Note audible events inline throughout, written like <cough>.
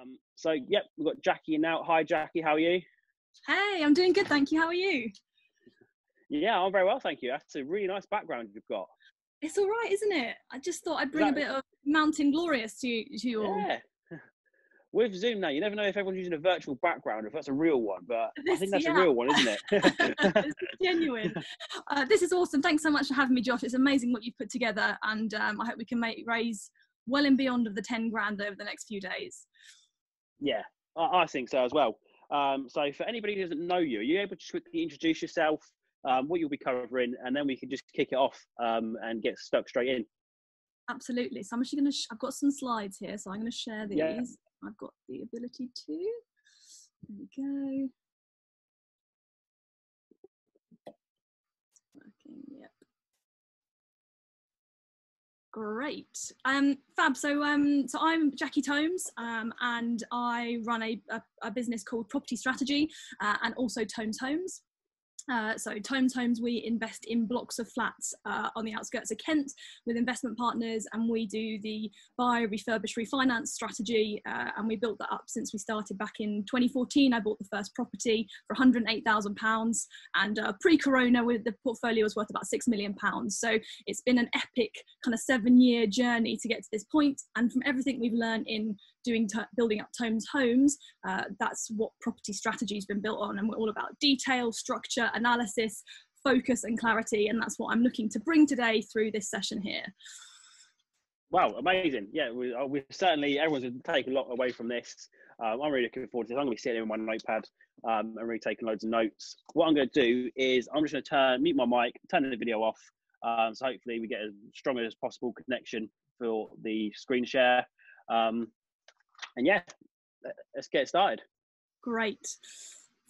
Um, so, yep, we've got Jackie now. Hi, Jackie. How are you? Hey, I'm doing good, thank you. How are you? Yeah, I'm very well, thank you. That's a really nice background you've got. It's all right, isn't it? I just thought I'd bring a bit of Mountain Glorious to you, to you all. Yeah. <laughs> With Zoom now, you never know if everyone's using a virtual background, or if that's a real one, but I think that's yeah. a real one, isn't it? <laughs> This genuine. <laughs> Uh, this is awesome. Thanks so much for having me, Josh. It's amazing what you've put together, and um, I hope we can make raise well and beyond of the 10 grand over the next few days. Yeah, I, I think so as well. Um, so, for anybody who doesn't know you, are you able to quickly introduce yourself, um, what you'll be covering, and then we can just kick it off um, and get stuck straight in? Absolutely. So I'm actually going to, sh- I've got some slides here, so I'm going to share these. Yeah. I've got the ability to. There we go. Working, yep. Great. Um, Fab. So, um, so I'm Jackie Tomes, um, and I run a, a, a business called Property Strategy, uh, and also Tomes Homes. Uh, so Tomes Homes, we invest in blocks of flats uh, on the outskirts of Kent with investment partners, and we do the buy, refurbish, refinance strategy. Uh, and we built that up since we started back in 2014. I bought the first property for 108,000 pounds, and uh, pre-corona, the portfolio was worth about six million pounds. So it's been an epic kind of seven-year journey to get to this point. And from everything we've learned in doing building up Tomes Homes, uh, that's what property strategy has been built on, and we're all about detail, structure, analysis, focus, and clarity. And that's what I'm looking to bring today through this session here. Wow, amazing! Yeah, we, uh, we certainly everyone's going to take a lot away from this. Um, I'm really looking forward to this. I'm going to be sitting with my notepad um, and really taking loads of notes. What I'm going to do is I'm just going to turn mute my mic, turn the video off, um, so hopefully we get as strong as possible connection for the screen share. Um, and yeah, let's get started. Great.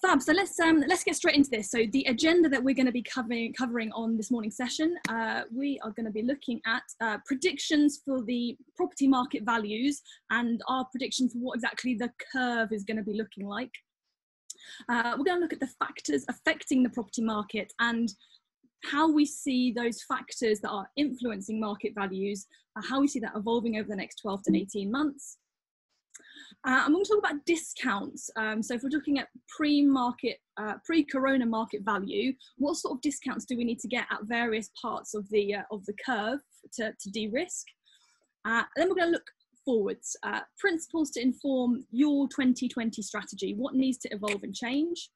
Fab. So let's um, let's get straight into this. So the agenda that we're going to be covering covering on this morning session, uh, we are going to be looking at uh, predictions for the property market values and our prediction for what exactly the curve is going to be looking like. Uh, we're going to look at the factors affecting the property market and how we see those factors that are influencing market values, uh, how we see that evolving over the next 12 to 18 months. Uh, I'm going to talk about discounts. Um, so if we're looking at pre-market, uh, pre-corona market value, what sort of discounts do we need to get at various parts of the uh, of the curve to, to de-risk? Uh, then we're going to look forwards, uh, principles to inform your 2020 strategy. What needs to evolve and change?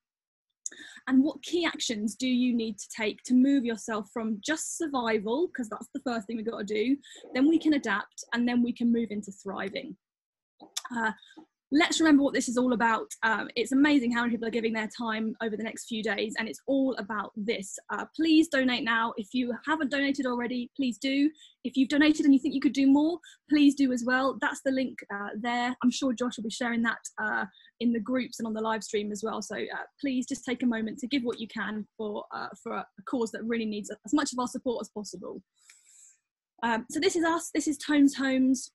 And what key actions do you need to take to move yourself from just survival, because that's the first thing we've got to do, then we can adapt, and then we can move into thriving. Uh, let's remember what this is all about. Um, it's amazing how many people are giving their time over the next few days, and it's all about this. Uh, please donate now. If you haven't donated already, please do. If you've donated and you think you could do more, please do as well. That's the link uh, there. I'm sure Josh will be sharing that uh, in the groups and on the live stream as well. So uh, please just take a moment to give what you can for uh, for a cause that really needs as much of our support as possible. Um, so this is us. This is Tomes Homes.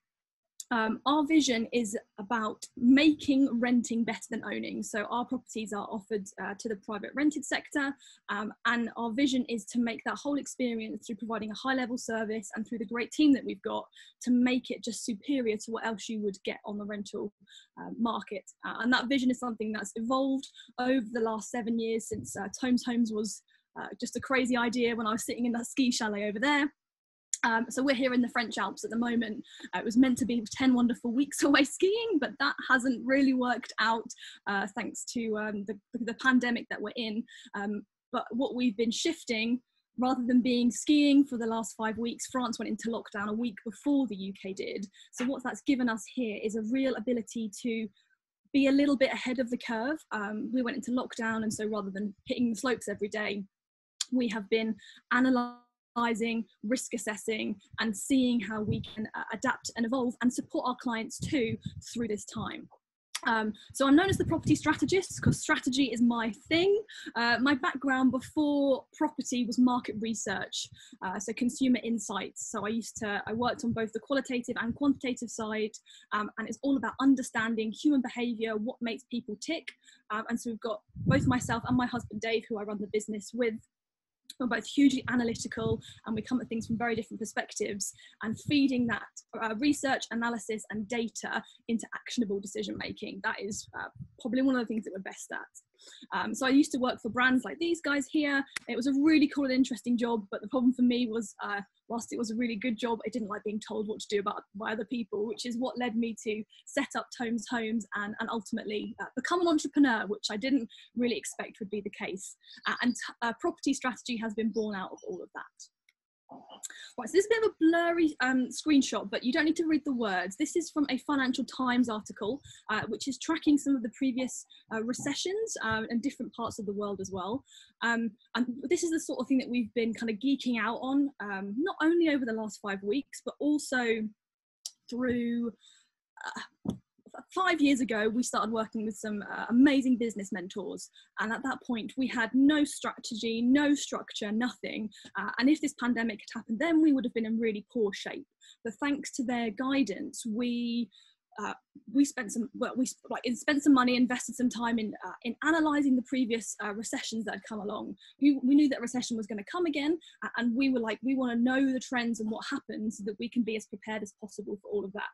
Um, our vision is about making renting better than owning. So our properties are offered uh, to the private rented sector, um, and our vision is to make that whole experience through providing a high level service and through the great team that we've got to make it just superior to what else you would get on the rental uh, market. Uh, and that vision is something that's evolved over the last seven years since uh, Tomes Homes was uh, just a crazy idea when I was sitting in that ski chalet over there. Um, so we're here in the French Alps at the moment. Uh, it was meant to be 10 wonderful weeks <laughs> away skiing, but that hasn't really worked out uh, thanks to um, the, the pandemic that we're in. Um, but what we've been shifting, rather than being skiing for the last five weeks, France went into lockdown a week before the UK did. So what that's given us here is a real ability to be a little bit ahead of the curve. Um, we went into lockdown, and so rather than hitting the slopes every day, we have been analysing, risk assessing, and seeing how we can uh, adapt and evolve and support our clients too through this time. Um, so I'm known as the property strategist because strategy is my thing. Uh, my background before property was market research, uh, so consumer insights. So I used to, I worked on both the qualitative and quantitative side, um, and it's all about understanding human behavior, what makes people tick. Um, and so we've got both myself and my husband Dave, who I run the business with, we're both hugely analytical and we come at things from very different perspectives and feeding that uh, research analysis and data into actionable decision making that is uh, probably one of the things that we're best at um, so I used to work for brands like these guys here. It was a really cool and interesting job, but the problem for me was, uh, whilst it was a really good job, I didn't like being told what to do about by other people, which is what led me to set up Tomes Homes and, and ultimately uh, become an entrepreneur, which I didn't really expect would be the case. Uh, and uh, property strategy has been born out of all of that. Right, so this is a bit of a blurry um, screenshot, but you don't need to read the words. This is from a Financial Times article, uh, which is tracking some of the previous uh, recessions uh, in different parts of the world as well. Um, and this is the sort of thing that we've been kind of geeking out on, um, not only over the last five weeks, but also through uh, five years ago, we started working with some uh, amazing business mentors. And at that point, we had no strategy, no structure, nothing. Uh, and if this pandemic had happened then, we would have been in really poor shape. But thanks to their guidance, we uh, we spent some well, we like spent some money, invested some time in uh, in analysing the previous uh, recessions that had come along. We, we knew that recession was going to come again, and we were like, we want to know the trends and what happens so that we can be as prepared as possible for all of that.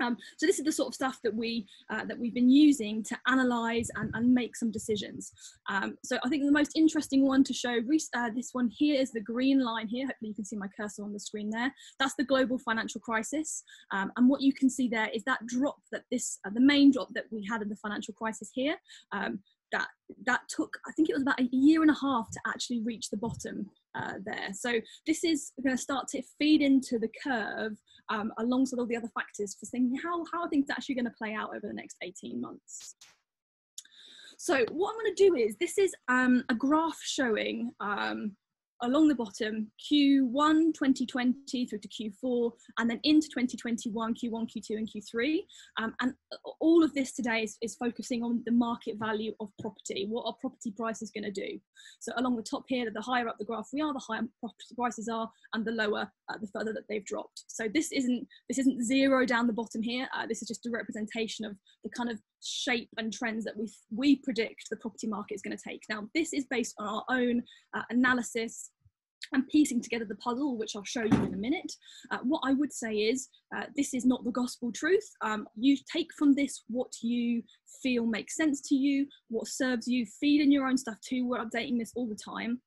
Um, so this is the sort of stuff that we uh, that we've been using to analyze and, and make some decisions. Um, so I think the most interesting one to show uh, this one here is the green line here. Hopefully you can see my cursor on the screen there. That's the global financial crisis. Um, and what you can see there is that drop that this uh, the main drop that we had in the financial crisis here. That that took I think it was about a year and a half to actually reach the bottom uh, there. So this is going to start to feed into the curve um, alongside all the other factors for seeing how, how are things actually going to play out over the next 18 months. So what I'm going to do is, this is um, a graph showing um, along the bottom Q1 2020 through to Q4 and then into 2021 Q1 Q2 and Q3 um, and all of this today is, is focusing on the market value of property what are property prices going to do. So along the top here the higher up the graph we are the higher property prices are and the lower uh, the further that they've dropped. So this isn't this isn't zero down the bottom here uh, this is just a representation of the kind of shape and trends that we we predict the property market is going to take now this is based on our own uh, analysis and piecing together the puzzle, which I'll show you in a minute. Uh, what I would say is uh, this is not the gospel truth. Um, you take from this what you feel makes sense to you, what serves you, feed in your own stuff too. We're updating this all the time.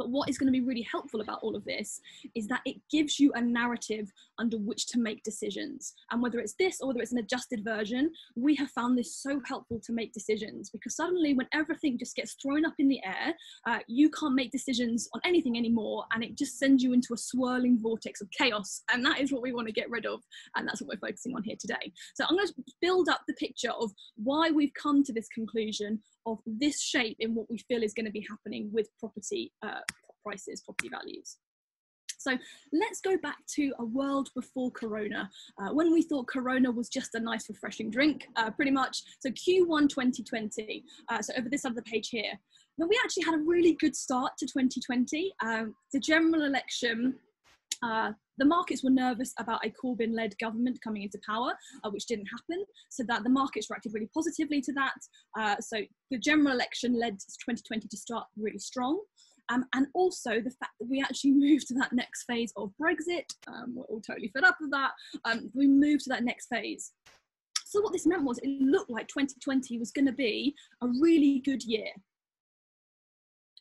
But what is going to be really helpful about all of this is that it gives you a narrative under which to make decisions. And whether it's this or whether it's an adjusted version, we have found this so helpful to make decisions because suddenly, when everything just gets thrown up in the air, uh, you can't make decisions on anything anymore. And it just sends you into a swirling vortex of chaos. And that is what we want to get rid of. And that's what we're focusing on here today. So I'm going to build up the picture of why we've come to this conclusion of this shape in what we feel is going to be happening with property uh, prices, property values. So let's go back to a world before Corona, uh, when we thought Corona was just a nice, refreshing drink, uh, pretty much. So Q1 2020, uh, so over this the page here. Now we actually had a really good start to 2020. Um, the general election uh, the markets were nervous about a Corbyn led government coming into power, uh, which didn't happen. So that the markets reacted really positively to that. Uh, so the general election led 2020 to start really strong. Um, and also the fact that we actually <laughs> moved to that next phase of Brexit, um, we're all totally fed up with that. Um, we moved to that next phase. So what this meant was it looked like 2020 was going to be a really good year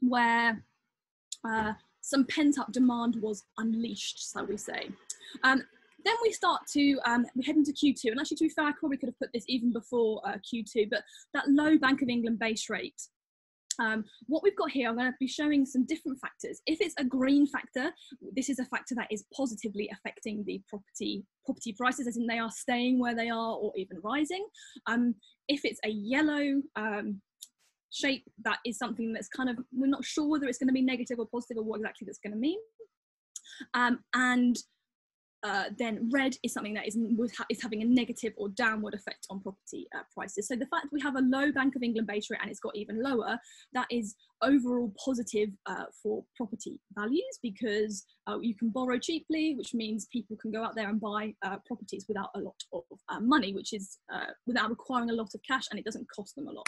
where uh, some pent up demand was unleashed, shall we say. Um, then we start to um, we head into Q2, and actually, to be fair, I probably could have put this even before uh, Q2, but that low Bank of England base rate. Um, what we've got here, I'm going to be showing some different factors. If it's a green factor, this is a factor that is positively affecting the property property prices, as in they are staying where they are or even rising. Um, if it's a yellow um, shape that is something that's kind of we're not sure whether it's going to be negative or positive or what exactly that's going to mean um, and uh, then red is something that is, is having a negative or downward effect on property uh, prices. So the fact that we have a low Bank of England base rate and it's got even lower, that is overall positive uh, for property values because uh, you can borrow cheaply, which means people can go out there and buy uh, properties without a lot of uh, money, which is without requiring a lot of cash and it doesn't cost them a lot.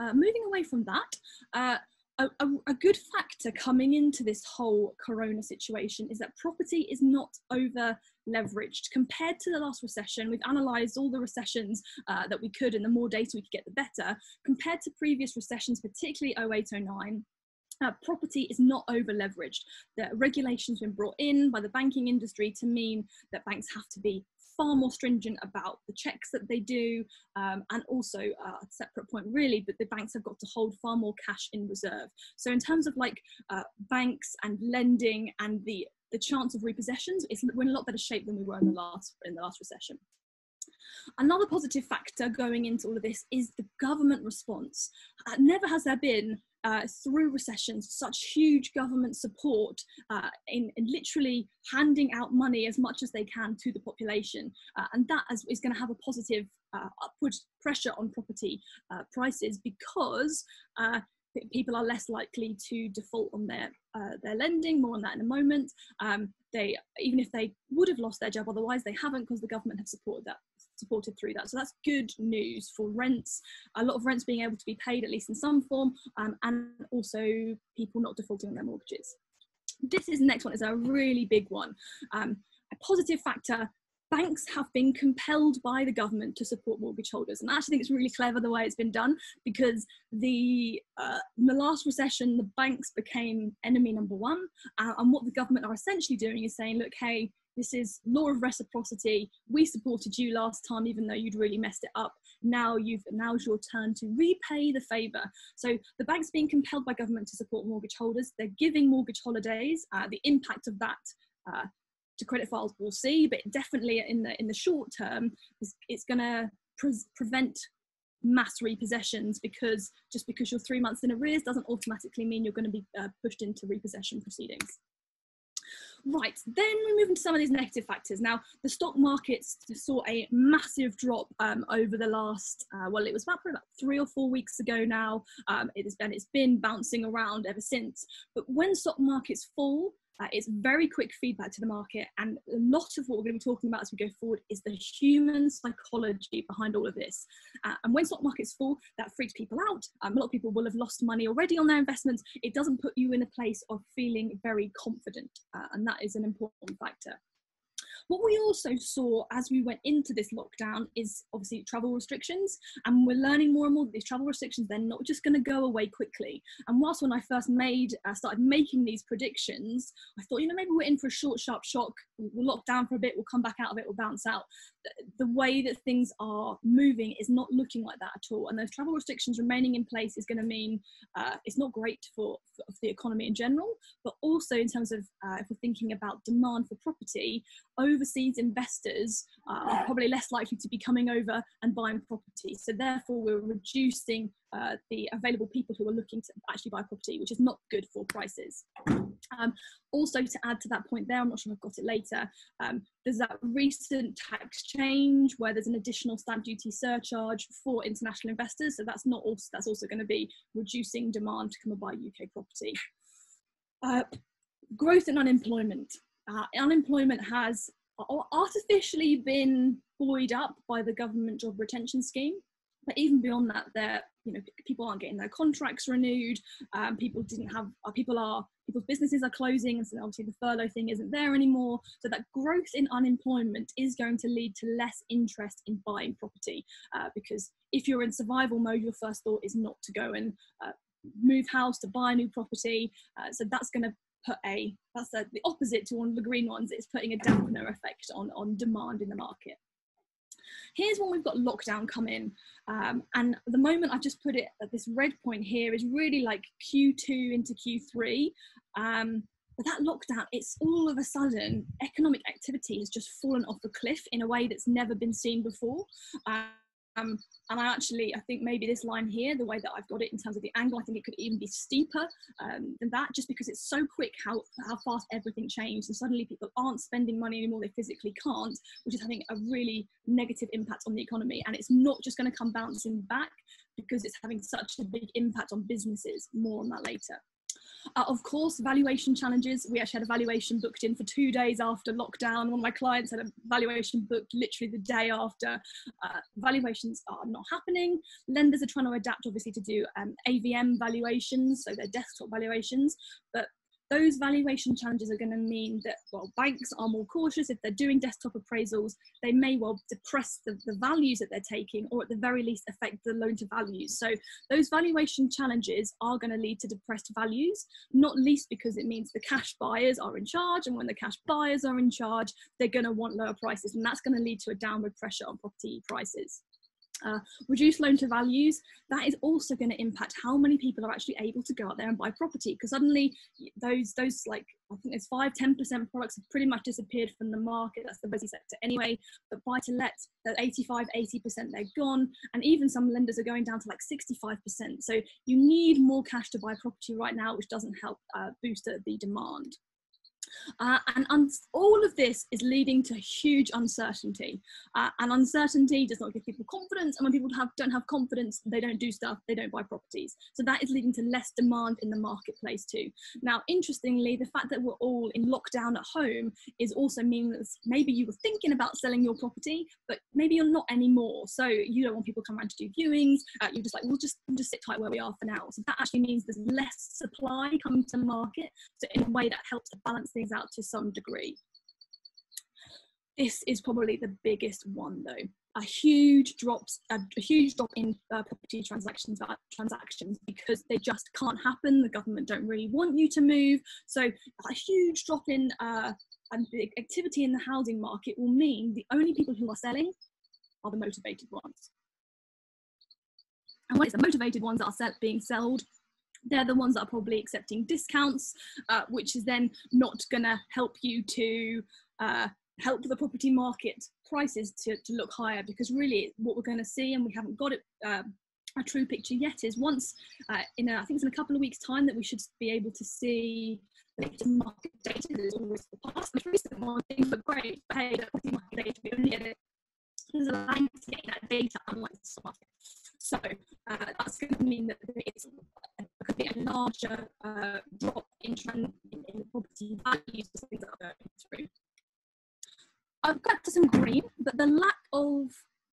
Uh, moving away from that, uh, a, a, a, good factor coming into this whole corona situation is that property is not over leveraged compared to the last recession we've analysed all the recessions uh, that we could and the more data we could get the better compared to previous recessions particularly 0809 uh, property is not over leveraged. The regulations been brought in by the banking industry to mean that banks have to be far more stringent about the checks that they do, um, and also uh, a separate point really, but the banks have got to hold far more cash in reserve. So in terms of like uh, banks and lending and the the chance of repossessions, it's, we're in a lot better shape than we were in the last in the last recession. Another positive factor going into all of this is the government response. Uh, never has there been uh, through recessions such huge government support uh, in, in, literally handing out money as much as they can to the population. Uh, and that is, is going to have a positive uh, upward pressure on property uh, prices because uh, people are less likely to default on their their lending. More on that in a moment. Um, they even if they would have lost their job otherwise, they haven't because the government have supported that supported through that. So that's good news for rents, a lot of rents being able to be paid at least in some form, um, and also people not defaulting on their mortgages. This is the next one is a really big one. Um, a positive factor banks have been compelled by the government to support mortgage holders. And I actually think it's really clever the way it's been done because the uh, the last recession, the banks became enemy number one. Uh, and what the government are essentially doing is saying, look, hey, this is law of reciprocity. We supported you last time, even though you'd really messed it up. Now you've now's your turn to repay the favour. So the bank's being compelled by government to support mortgage holders. They're giving mortgage holidays. Uh, the impact of that uh, to credit files we'll see, but definitely in the in the short term, it's, it's going to pre- prevent mass repossessions because just because you're three months in arrears doesn't automatically mean you're going to be uh, pushed into repossession proceedings. Right, then we move into some of these negative factors. Now, the stock markets saw a massive drop um, over the last, uh, well, it was about, about three or four weeks ago now. Um, it has been, it's been bouncing around ever since. But when stock markets fall, uh, it's very quick feedback to the market, and a lot of what we're going to be talking about as we go forward is the human psychology behind all of this. Uh, and when stock markets fall, that freaks people out. Um, a lot of people will have lost money already on their investments. It doesn't put you in a place of feeling very confident, uh, and that is an important factor. What we also saw as we went into this lockdown is obviously travel restrictions, and we're learning more and more that these travel restrictions they're not just going to go away quickly. And whilst when I first made uh, started making these predictions, I thought you know maybe we're in for a short sharp shock. We'll lock down for a bit, we'll come back out of it, we'll bounce out. The, way that things are moving is not looking like that at all, and those travel restrictions remaining in place is going to mean uh, it's not great for, for, the economy in general, but also in terms of uh, if we're thinking about demand for property overseas investors uh, are probably less likely to be coming over and buying property. So therefore, we're reducing uh, the available people who are looking to actually buy property, which is not good for prices. Um, also, to add to that point there, I'm not sure I've got it later, um, there's that recent tax change where there's an additional stamp duty surcharge for international investors. So that's not also, that's also going to be reducing demand to come and buy UK property. Uh, growth in unemployment uh, unemployment has artificially been buoyed up by the government job retention scheme. But even beyond that, there, you know, people aren't getting their contracts renewed. Um, people didn't have. Uh, people are people's businesses are closing, and so obviously the furlough thing isn't there anymore. So that growth in unemployment is going to lead to less interest in buying property uh, because if you're in survival mode, your first thought is not to go and uh, move house to buy a new property. Uh, so that's going to put a that's a, the opposite to one of the green ones it's putting a dampener effect on on demand in the market. Here's when we've got lockdown come in um, and the moment i've just put it at this red point here is really like q2 into q3 um, but that lockdown it's all of a sudden economic activity has just fallen off a cliff in a way that's never been seen before. Um, um, and I actually, I think maybe this line here, the way that I've got it in terms of the angle, I think it could even be steeper um, than that, just because it's so quick how, how fast everything changed. And suddenly people aren't spending money anymore, they physically can't, which is having a really negative impact on the economy. And it's not just going to come bouncing back because it's having such a big impact on businesses. More on that later. Uh, of course, valuation challenges. We actually had a valuation booked in for two days after lockdown. One of my clients had a valuation booked literally the day after. Uh, valuations are not happening. Lenders are trying to adapt, obviously, to do um, AVM valuations, so their desktop valuations, but those valuation challenges are going to mean that well banks are more cautious. If they're doing desktop appraisals they may well depress the, the values that they're taking or at the very least affect the loan to values. So those valuation challenges are going to lead to depressed values not least because it means the cash buyers are in charge and when the cash buyers are in charge they're going to want lower prices and that's going to lead to a downward pressure on property prices uh, reduced loan to values, that is also going to impact how many people are actually able to go out there and buy property because suddenly those those like I think there's five, 10% products have pretty much disappeared from the market. That's the resi sector anyway. But buy to let, at 85, 80%, they're gone. And even some lenders are going down to like 65%. So you need more cash to buy property right now, which doesn't help uh, boost the demand. Uh, and un- all of this is leading to huge uncertainty. Uh, and uncertainty does not give people confidence. And when people have, don't have confidence, they don't do stuff, they don't buy properties. So that is leading to less demand in the marketplace too. Now, interestingly, the fact that we're all in lockdown at home is also meaning that maybe you were thinking about selling your property, but maybe you're not anymore. So you don't want people come around to do viewings. Uh, you're just like, we'll just, we'll just sit tight where we are for now. So that actually means there's less supply coming to market. So in a way that helps to balance things out to some degree. This is probably the biggest one though. A huge drops, a, huge drop in uh, property transactions uh, transactions because they just can't happen. The government don't really want you to move, so a huge drop in uh, activity in the housing market will mean the only people who are selling are the motivated ones. And when it's the motivated ones that are being sold, they're the ones that are probably accepting discounts, uh, which is then not going to help you to uh, help the property market prices to, to look higher because really what we're going to see, and we haven't got it. Uh, a true picture yet is once uh, in a, I think it's in a couple of weeks time that we should be able to see the market data. There's always the past, most recent one thing, but great. But hey, the market data, we only get it. There's a line to get that data, unlike the market. So uh, that's going to mean that it's could be a larger uh, drop in, in, in property values things are going through. I've got to some green, but the lack of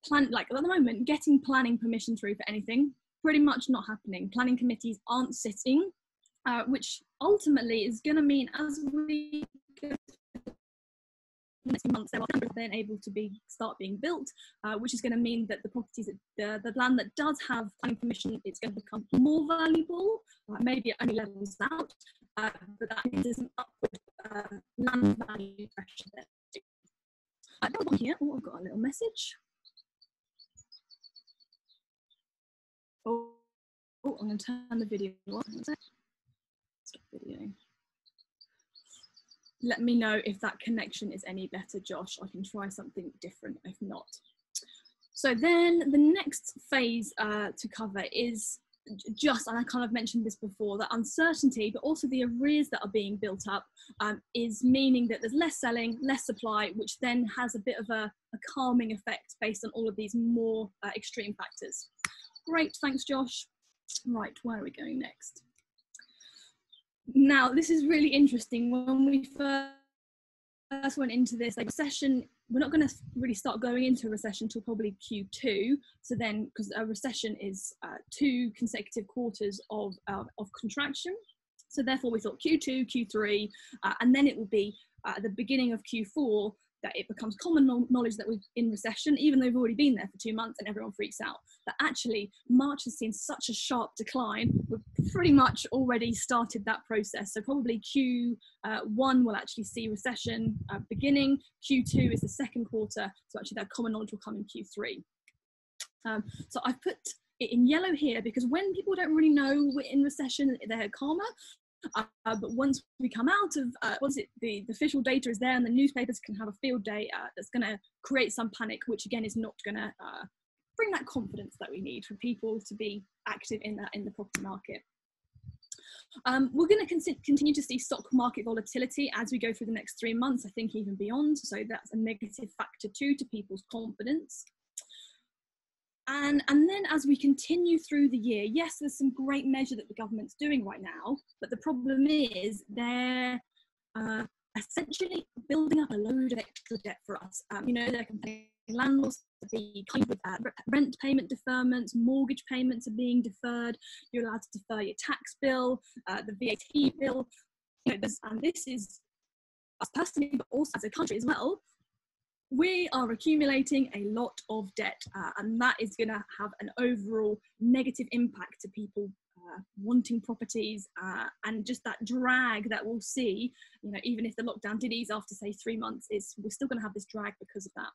plan, like at the moment, getting planning permission through for anything, pretty much not happening. Planning committees aren't sitting, uh, which ultimately is going to mean as we go the next few months there are then able to be start being built, uh, which is going to mean that the properties, the, the land that does have planning permission, it's going to become more valuable. Uh, maybe it only levels out, uh, but that means there's an upward uh, land value pressure there. Uh, here. Oh, I've got a little message. Oh, oh I'm going to turn the video off. Stop video let me know if that connection is any better, Josh. I can try something different if not. So then the next phase uh, to cover is just, and I kind of mentioned this before, that uncertainty, but also the arrears that are being built up um, is meaning that there's less selling, less supply, which then has a bit of a, a calming effect based on all of these more uh, extreme factors. Great, thanks Josh. Right, where are we going next? Now, this is really interesting. When we first went into this like recession, we're not going to really start going into a recession until probably Q2. So then, because a recession is uh, two consecutive quarters of uh, of contraction. So therefore, we thought Q2, Q3, uh, and then it will be uh, at the beginning of Q4 that it becomes common knowledge that we're in recession, even though we've already been there for two months and everyone freaks out. That actually March has seen such a sharp decline. We've pretty much already started that process. So probably Q1 uh, will actually see recession uh, beginning. Q2 is the second quarter. So actually that common knowledge will come in Q3. Um, so I've put it in yellow here because when people don't really know we're in recession, they're calmer. Uh, but once we come out of, uh, once it, the, the official data is there and the newspapers can have a field day uh, that's going to create some panic, which again is not going to uh, bring that confidence that we need for people to be active in that in the property market. Um, we're going to continue to see stock market volatility as we go through the next three months, I think even beyond. So that's a negative factor too to people's confidence. And, and then as we continue through the year, yes, there's some great measure that the government's doing right now, but the problem is they're uh, essentially building up a load of extra debt for us. Um, you know, they're complaining landlords to be kind uh, rent payment deferments, mortgage payments are being deferred, you're allowed to defer your tax bill, uh, the VAT bill. You know, and this is us personally, but also as a country as well, we are accumulating a lot of debt, uh, and that is going to have an overall negative impact to people uh, wanting properties uh, and just that drag that we'll see. You know, even if the lockdown did ease after say three months, is we're still going to have this drag because of that.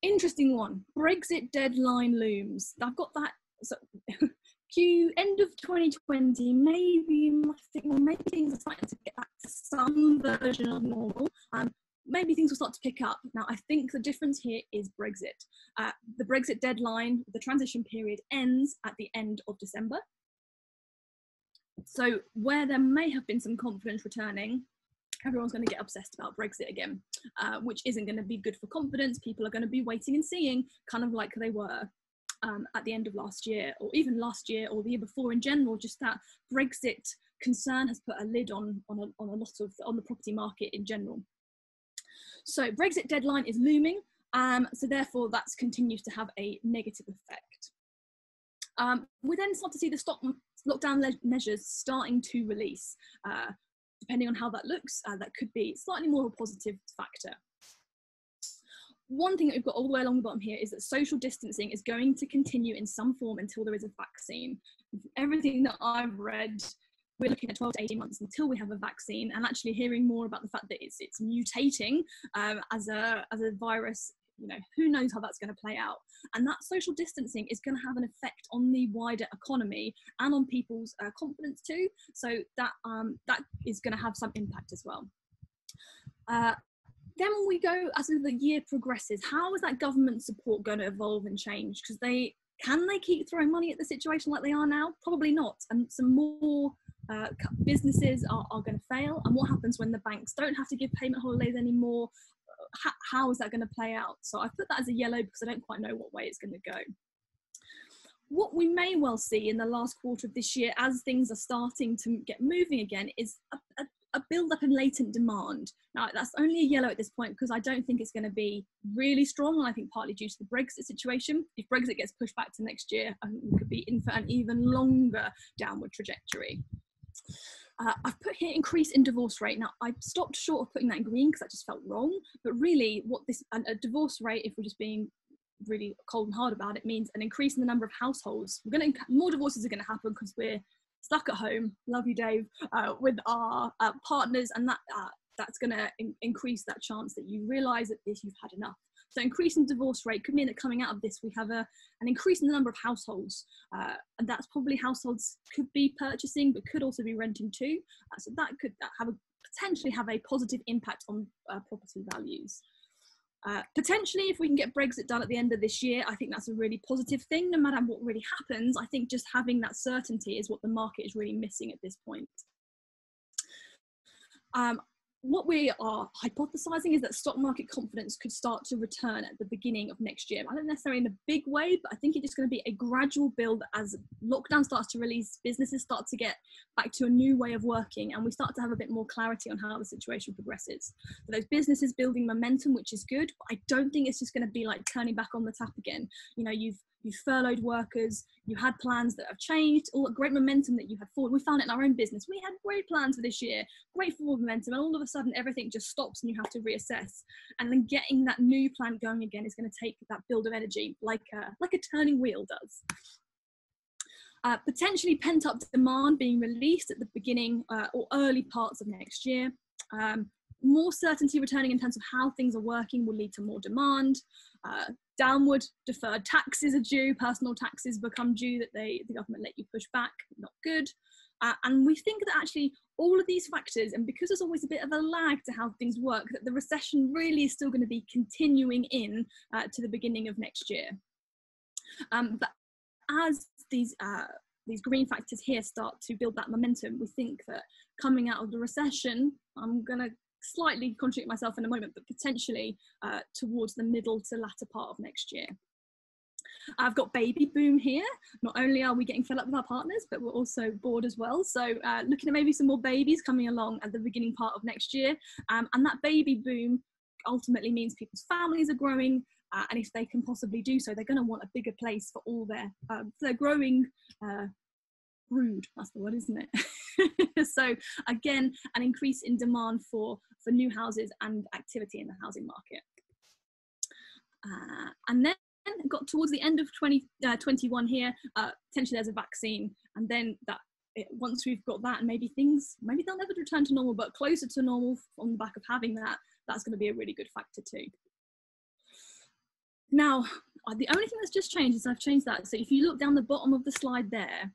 Interesting one. Brexit deadline looms. I've got that. So, <laughs> Q end of 2020, maybe might think, well, maybe things are starting to get back to some version of normal. Um, maybe things will start to pick up. Now, I think the difference here is Brexit. Uh, the Brexit deadline, the transition period ends at the end of December. So, where there may have been some confidence returning, everyone's going to get obsessed about Brexit again, uh, which isn't going to be good for confidence. People are going to be waiting and seeing, kind of like they were um, at the end of last year, or even last year or the year before in general. Just that Brexit concern has put a lid on on a, on a lot of on the property market in general. So Brexit deadline is looming, um, so therefore that continues to have a negative effect. Um, we then start to see the stock lockdown measures starting to release. Uh, depending on how that looks, uh, that could be slightly more of a positive factor. One thing that we've got all the way along the bottom here is that social distancing is going to continue in some form until there is a vaccine. Everything that I've read we're looking at 12 to 18 months until we have a vaccine and actually hearing more about the fact that it's it's mutating um, as a as a virus you know who knows how that's going to play out. And that social distancing is going to have an effect on the wider economy and on people's uh, confidence too. So that um, that is going to have some impact as well. Uh, then we go as the year progresses how is that government support going to evolve and change? Because they can they keep throwing money at the situation like they are now? Probably not. And some more uh, businesses are, are going to fail and what happens when the banks don't have to give payment holidays anymore? How, how is that going to play out? So i put that as a yellow because i don't quite know what way it's going to go. What we may well see in the last quarter of this year as things are starting to get moving again is a, a, a build up in latent demand. Now that's only a yellow at this point because i don't think it's going to be really strong and i think partly due to the brexit situation. If brexit gets pushed back to next year i think we could be in for an even longer downward trajectory uh, I've put here increase in divorce rate. Now, I stopped short of putting that in green because that just felt wrong. But really, what this a divorce rate, if we're just being really cold and hard about it, means an increase in the number of households. We're going to more divorces are going to happen because we're stuck at home. Love you, Dave, uh, with our uh, partners, and that uh, that's going to in- increase that chance that you realise that this you've had enough. So increasing divorce rate could mean that coming out of this, we have a, an increase in the number of households. Uh, and that's probably households could be purchasing, but could also be renting too. Uh, so that could have a, potentially have a positive impact on uh, property values. Uh, potentially, if we can get Brexit done at the end of this year, I think that's a really positive thing. No matter what really happens, I think just having that certainty is what the market is really missing at this point. Um, what we are hypothesizing is that stock market confidence could start to return at the beginning of next year. I don't necessarily in a big way, but I think it's just going to be a gradual build as lockdown starts to release, businesses start to get back to a new way of working, and we start to have a bit more clarity on how the situation progresses. Those businesses building momentum, which is good, but I don't think it's just going to be like turning back on the tap again. You know, you've you furloughed workers, you had plans that have changed, all the great momentum that you had forward. We found it in our own business. We had great plans for this year, great forward momentum, and all of a sudden everything just stops and you have to reassess. And then getting that new plan going again is going to take that build of energy, like a, like a turning wheel does. Uh, potentially pent up demand being released at the beginning uh, or early parts of next year. Um, more certainty returning in terms of how things are working will lead to more demand. Uh, downward deferred taxes are due, personal taxes become due that they the government let you push back, not good. Uh, and we think that actually all of these factors, and because there's always a bit of a lag to how things work, that the recession really is still going to be continuing in uh, to the beginning of next year. Um, but as these uh, these green factors here start to build that momentum, we think that coming out of the recession, I'm going to slightly contradict myself in a moment, but potentially uh, towards the middle to latter part of next year. I've got baby boom here. Not only are we getting fed up with our partners, but we're also bored as well. So uh, looking at maybe some more babies coming along at the beginning part of next year. Um, and that baby boom ultimately means people's families are growing. Uh, and if they can possibly do so, they're going to want a bigger place for all their, um, their growing uh, brood. That's the word, isn't it? <laughs> so again, an increase in demand for, for new houses and activity in the housing market. Uh, and then got towards the end of 2021 uh, here, uh, potentially there's a vaccine, and then that it, once we've got that, and maybe things, maybe they'll never return to normal, but closer to normal on the back of having that, that's going to be a really good factor too. Now, uh, the only thing that's just changed is I've changed that. So if you look down the bottom of the slide there,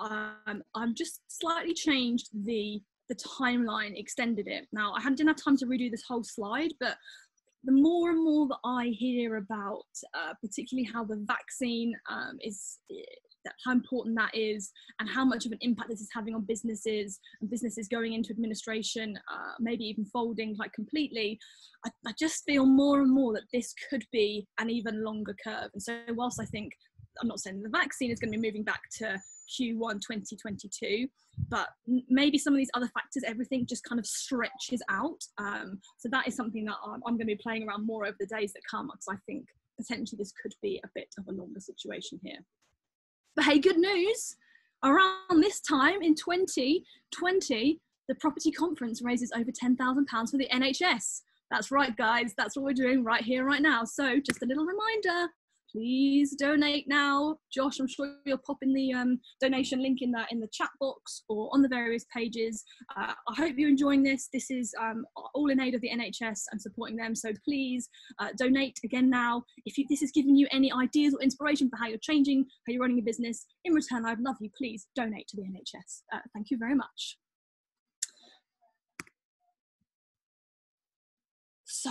um, I've just slightly changed the the timeline, extended it. Now I didn't have time to redo this whole slide, but the more and more that I hear about, uh, particularly how the vaccine um, is, uh, how important that is, and how much of an impact this is having on businesses and businesses going into administration, uh, maybe even folding like completely, I, I just feel more and more that this could be an even longer curve. And so, whilst I think I'm not saying the vaccine is going to be moving back to Q1 2022, but maybe some of these other factors, everything just kind of stretches out. Um, so that is something that I'm, I'm, going to be playing around more over the days that come because I think potentially this could be a bit of a longer situation here. But hey, good news! Around this time in 2020, the property conference raises over £10,000 for the NHS. That's right, guys. That's what we're doing right here, right now. So, just a little reminder please donate now. Josh, I'm sure you'll pop in the um, donation link in the in the chat box or on the various pages. Uh, I hope you're enjoying this. This is um, all in aid of the NHS and supporting them. So please uh, donate again now. If you, this is giving you any ideas or inspiration for how you're changing, how you're running your business, in return, I'd love you. Please donate to the NHS. Uh, thank you very much. So,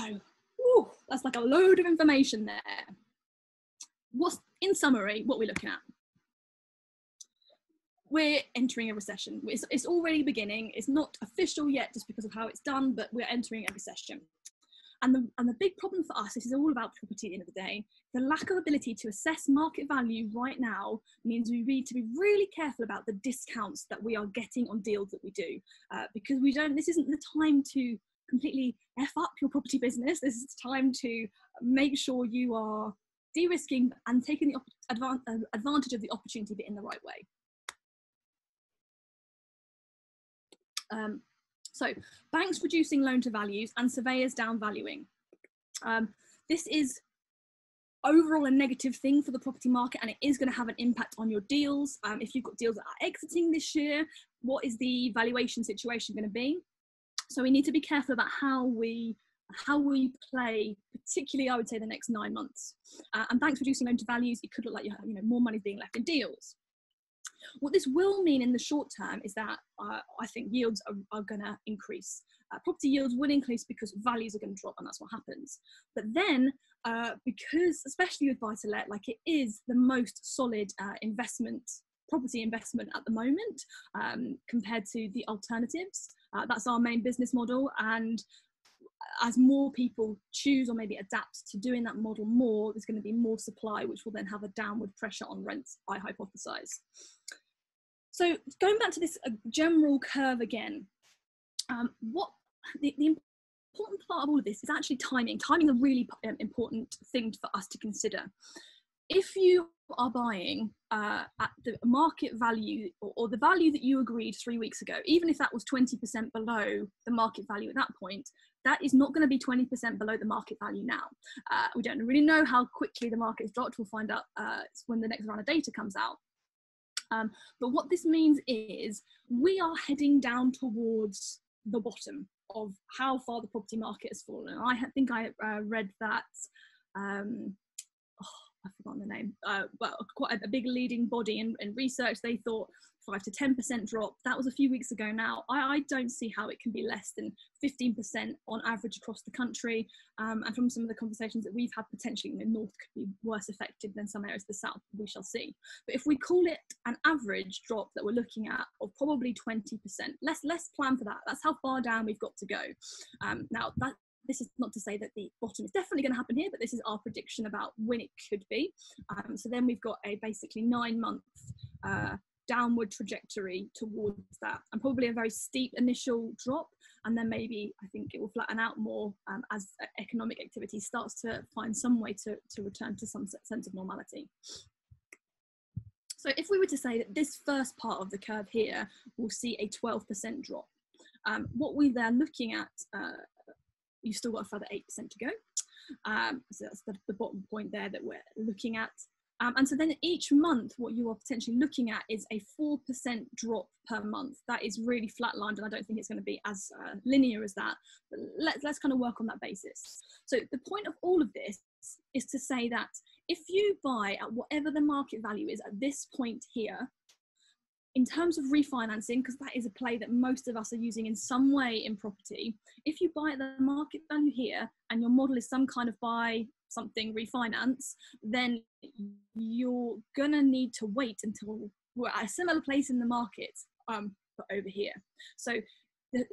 whew, that's like a load of information there what's in summary what we're looking at. We're entering a recession. It's, it's already beginning. It's not official yet just because of how it's done but we're entering a recession. And the, and the big problem for us, this is all about property at the end of the day, the lack of ability to assess market value right now means we need to be really careful about the discounts that we are getting on deals that we do. Uh, because we don't, this isn't the time to completely F up your property business. This is time to make sure you are de-risking and taking the advan uh, advantage of the opportunity but in the right way. Um, so banks reducing loan to values and surveyors down valuing. Um, this is overall a negative thing for the property market and it is going to have an impact on your deals. Um, if you've got deals that are exiting this year, what is the valuation situation going to be? So we need to be careful about how we how we play, particularly I would say the next nine months. Uh, and banks reducing loan to values, it could look like you, have, you know more money being left in deals. What this will mean in the short term is that uh, I think yields are, are going to increase. Uh, property yields will increase because values are going to drop, and that's what happens. But then, uh, because especially with buy to let, like it is the most solid uh, investment, property investment at the moment um, compared to the alternatives. Uh, that's our main business model, and as more people choose or maybe adapt to doing that model more, there's going to be more supply, which will then have a downward pressure on rents, I hypothesize. So going back to this uh, general curve again, um, what the, the, important part of all of this is actually timing. Timing is a really um, important thing for us to consider. If you are buying uh, at the market value or, or, the value that you agreed three weeks ago, even if that was 20% below the market value at that point, that is not going to be 20% below the market value now. Uh, we don't really know how quickly the market's dropped. We'll find out uh, when the next round of data comes out. Um, but what this means is we are heading down towards the bottom of how far the property market has fallen. I think I uh, read that um, I've forgotten the name, uh, well, quite a, a big leading body in, in, research. They thought five to 10% drop. That was a few weeks ago now. I, I don't see how it can be less than 15% on average across the country. Um, and from some of the conversations that we've had, potentially the north could be worse affected than some areas of the south. We shall see. But if we call it an average drop that we're looking at of probably 20%, let's let's plan for that. That's how far down we've got to go. Um, now that this is not to say that the bottom is definitely going to happen here, but this is our prediction about when it could be. Um, so then we've got a basically nine month uh, downward trajectory towards that, and probably a very steep initial drop, and then maybe I think it will flatten out more um, as economic activity starts to find some way to, to return to some sense of normality. So if we were to say that this first part of the curve here will see a 12% drop, um, what we are looking at, uh, you've still got a further 8% to go. Um, so that's the, the, bottom point there that we're looking at. Um, and so then each month, what you are potentially looking at is a 4% drop per month. That is really flatlined, and I don't think it's going to be as uh, linear as that. But let's, let's kind of work on that basis. So the point of all of this is to say that if you buy at whatever the market value is at this point here, in terms of refinancing, because that is a play that most of us are using in some way in property, if you buy at the market value here and your model is some kind of buy something refinance, then you're gonna need to wait until we're at a similar place in the market um, but over here. So the,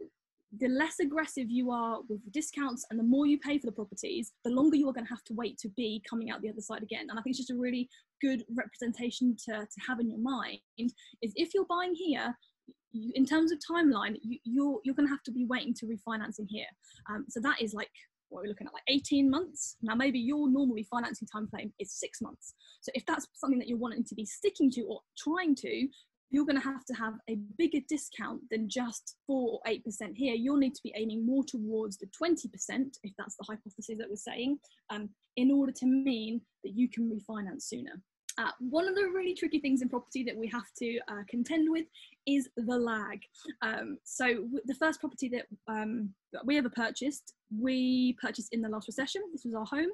the less aggressive you are with discounts and the more you pay for the properties, the longer you're going to have to wait to be coming out the other side again. And I think it's just a really good representation to, to have in your mind is if you're buying here, you, in terms of timeline, you, are you're, you're going to have to be waiting to refinancing here. Um, so that is like what we're looking at, like 18 months. Now, maybe your normally financing time frame is six months. So if that's something that you're wanting to be sticking to or trying to, you're going to have to have a bigger discount than just 4 or 8% here. You'll need to be aiming more towards the 20%, if that's the hypothesis that we're saying, um, in order to mean that you can refinance sooner. Uh, one of the really tricky things in property that we have to uh, contend with is the lag. Um, so the first property that, um, we ever purchased, we purchased in the last recession. This was our home.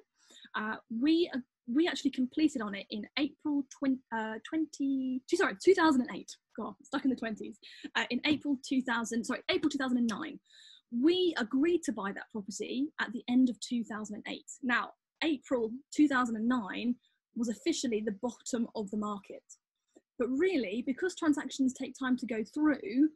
Uh, we we actually completed on it in April 20, uh, 20 sorry, 2008. God, stuck in the 20s. Uh, in April 2000, sorry, April 2009. We agreed to buy that property at the end of 2008. Now, April 2009 was officially the bottom of the market. But really, because transactions take time to go through,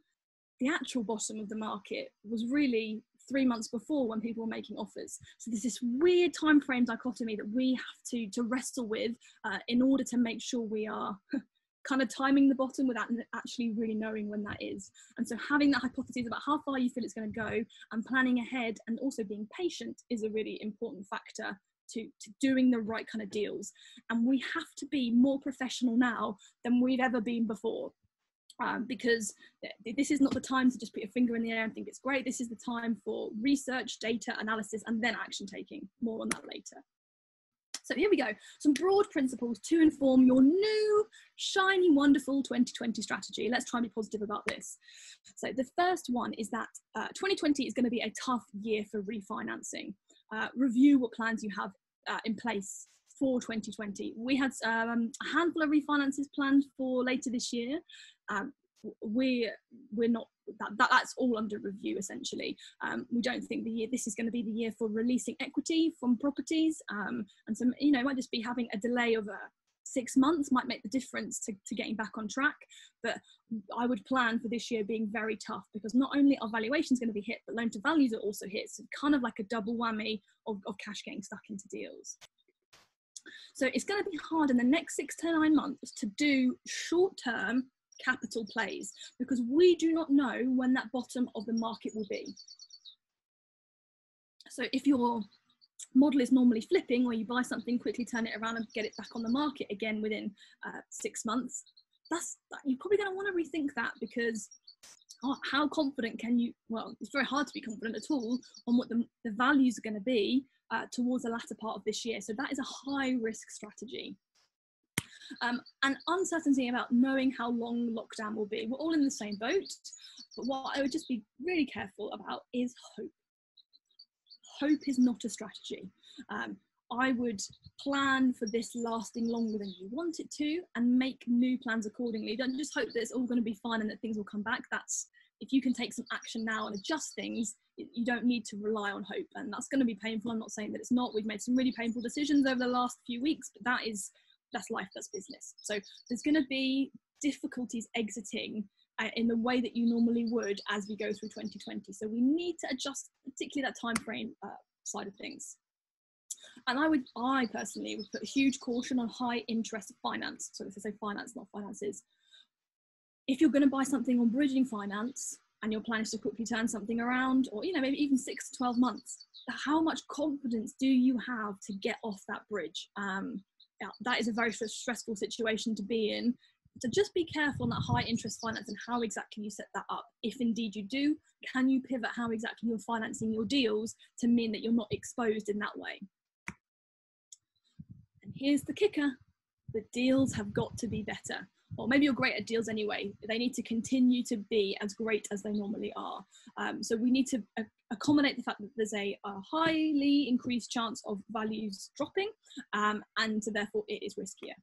the actual bottom of the market was really three months before when people were making offers. So there's this weird time frame dichotomy that we have to to wrestle with uh, in order to make sure we are <laughs> kind of timing the bottom without actually really knowing when that is. And so having that hypothesis about how far you feel it's going to go and planning ahead and also being patient is a really important factor to, to doing the right kind of deals. And we have to be more professional now than we've ever been before um, because this is not the time to just put your finger in the air and think it's great. This is the time for research, data analysis, and then action taking. More on that later. So here we go. Some broad principles to inform your new, shiny, wonderful 2020 strategy. Let's try and be positive about this. So the first one is that uh, 2020 is going to be a tough year for refinancing. Uh, review what plans you have uh, in place for 2020. We had um, a handful of refinances planned for later this year. Um, we're we're not that, that, that's all under review essentially um, we don't think the year this is going to be the year for releasing equity from properties um, and some you know might just be having a delay of a uh, six months might make the difference to, to getting back on track but i would plan for this year being very tough because not only are valuations going to be hit but loan to values are also hit so kind of like a double whammy of, of cash getting stuck into deals so it's going to be hard in the next six to nine months to do short term capital plays because we do not know when that bottom of the market will be. So if your model is normally flipping where you buy something, quickly turn it around and get it back on the market again within uh, six months, that's you're probably going to want to rethink that because how confident can you well it's very hard to be confident at all on what the, the values are going to be uh, towards the latter part of this year so that is a high risk strategy um, and uncertainty about knowing how long lockdown will be. We're all in the same boat, but what I would just be really careful about is hope. Hope is not a strategy. Um, I would plan for this lasting longer than you want it to and make new plans accordingly. Don't just hope that it's all going to be fine and that things will come back. That's if you can take some action now and adjust things, you don't need to rely on hope. And that's going to be painful. I'm not saying that it's not. We've made some really painful decisions over the last few weeks, but that is that's life, that's business. So there's going to be difficulties exiting in the way that you normally would as we go through 2020. So we need to adjust, particularly that time frame uh, side of things. And I would, I personally would put huge caution on high interest finance. So if I say finance, not finances. If you're going to buy something on bridging finance and your plan is to quickly turn something around, or you know maybe even six to twelve months, how much confidence do you have to get off that bridge? Um, yeah, that is a very stressful situation to be in. So just be careful on that high interest finance and how exactly you set that up. If indeed you do, can you pivot how exactly you're financing your deals to mean that you're not exposed in that way? And here's the kicker the deals have got to be better. Or maybe you're great at deals anyway. They need to continue to be as great as they normally are. Um, so we need to accommodate the fact that there's a, a highly increased chance of values dropping, um, and so therefore it is riskier.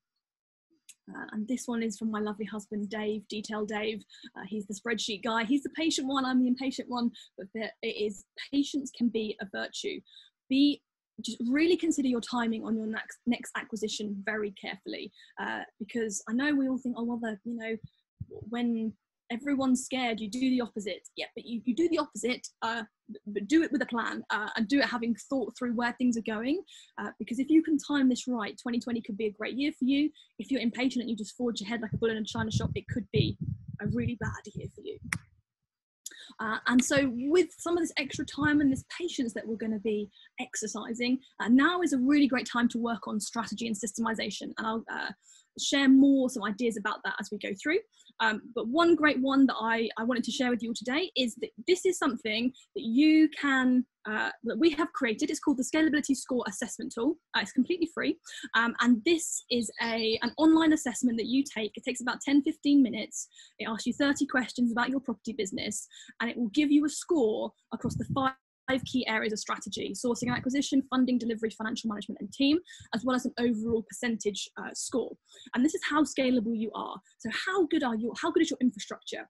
Uh, and this one is from my lovely husband, Dave, Detail Dave. Uh, he's the spreadsheet guy. He's the patient one, I'm the impatient one. But it is patience can be a virtue. Be just really consider your timing on your next next acquisition very carefully uh, because I know we all think, oh well, the, you know, when everyone's scared, you do the opposite. Yeah, but you, you do the opposite, uh, but do it with a plan uh, and do it having thought through where things are going. Uh, because if you can time this right, 2020 could be a great year for you. If you're impatient and you just forge ahead like a bull in a china shop, it could be a really bad year for you. Uh, and so, with some of this extra time and this patience that we're going to be exercising, uh, now is a really great time to work on strategy and systemization. And I'll uh, share more some ideas about that as we go through. Um, but one great one that I, I wanted to share with you today is that this is something that you can, uh, that we have created. It's called the Scalability Score Assessment Tool. Uh, it's completely free. Um, and this is a, an online assessment that you take. It takes about 10, 15 minutes. It asks you 30 questions about your property business and it will give you a score across the five five key areas of strategy sourcing and acquisition, funding, delivery, financial management, and team, as well as an overall percentage uh, score. And this is how scalable you are. So, how good are you? How good is your infrastructure?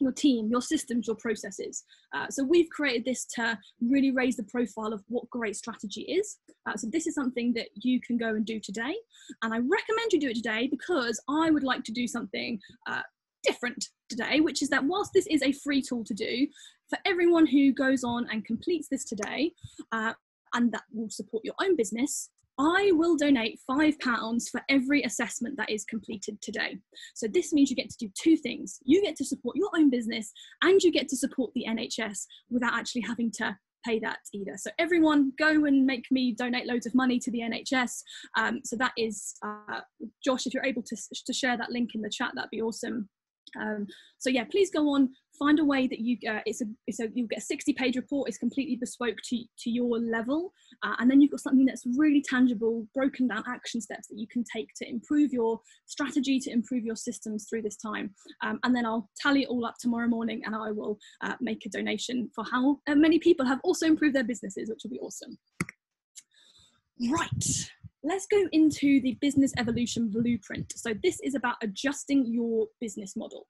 your team, your systems, your processes. Uh, so we've created this to really raise the profile of what great strategy is. Uh, so this is something that you can go and do today. And I recommend you do it today because I would like to do something uh, different today, which is that whilst this is a free tool to do, for everyone who goes on and completes this today, uh, and that will support your own business, I will donate £5 for every assessment that is completed today. So, this means you get to do two things. You get to support your own business and you get to support the NHS without actually having to pay that either. So, everyone go and make me donate loads of money to the NHS. Um, so, that is, uh, Josh, if you're able to, to share that link in the chat, that'd be awesome. Um, so yeah, please go on, find a way that you uh, it's a it's a you'll get a 60 page report. It's completely bespoke to to your level, uh, and then you've got something that's really tangible, broken down action steps that you can take to improve your strategy, to improve your systems through this time. Um, and then I'll tally it all up tomorrow morning, and I will uh, make a donation for how uh, many people have also improved their businesses, which will be awesome. Right let's go into the business evolution blueprint. So this is about adjusting your business model.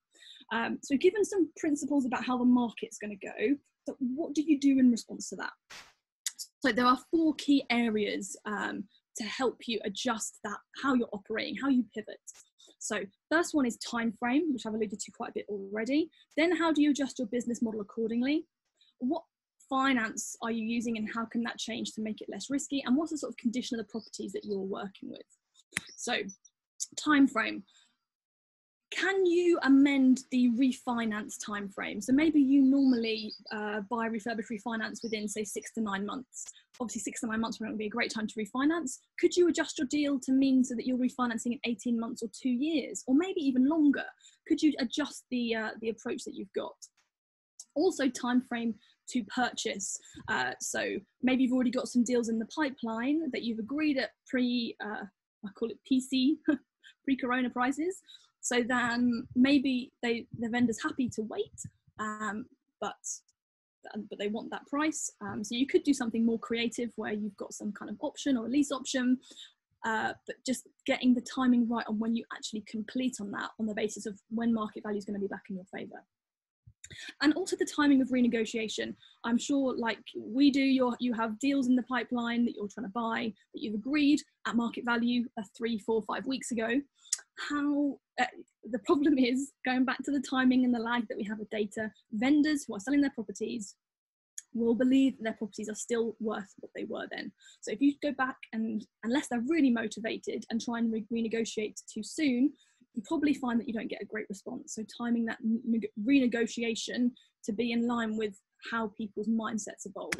Um, so given some principles about how the market's going to go, so what do you do in response to that? So there are four key areas um, to help you adjust that, how you're operating, how you pivot. So first one is time frame, which I've alluded to quite a bit already. Then how do you adjust your business model accordingly? What finance are you using and how can that change to make it less risky? And what's the sort of condition of the properties that you're working with? So time frame can you amend the refinance time frame so maybe you normally uh, buy refurbished refinance within say six to nine months. Obviously six to nine months would be a great time to refinance. Could you adjust your deal to mean so that you're refinancing in 18 months or two years or maybe even longer? Could you adjust the uh, the approach that you've got? Also time frame to purchase. Uh, so maybe you've already got some deals in the pipeline that you've agreed at pre, uh, I call it PC, <laughs> pre-corona prices. So then maybe they the vendor's happy to wait, um, but but they want that price. Um, so you could do something more creative where you've got some kind of option or lease option, uh, but just getting the timing right on when you actually complete on that on the basis of when market value is going to be back in your favour and also the timing of renegotiation i'm sure like we do you you have deals in the pipeline that you're trying to buy that you've agreed at market value uh, three four five weeks ago how uh, the problem <laughs> is going back to the timing and the lag that we have with data vendors who are selling their properties will believe their properties are still worth what they were then. So if you go back and unless they're really motivated and try and re- renegotiate too soon, you probably find that you don't get a great response. So timing that renegotiation to be in line with how people's mindsets evolve.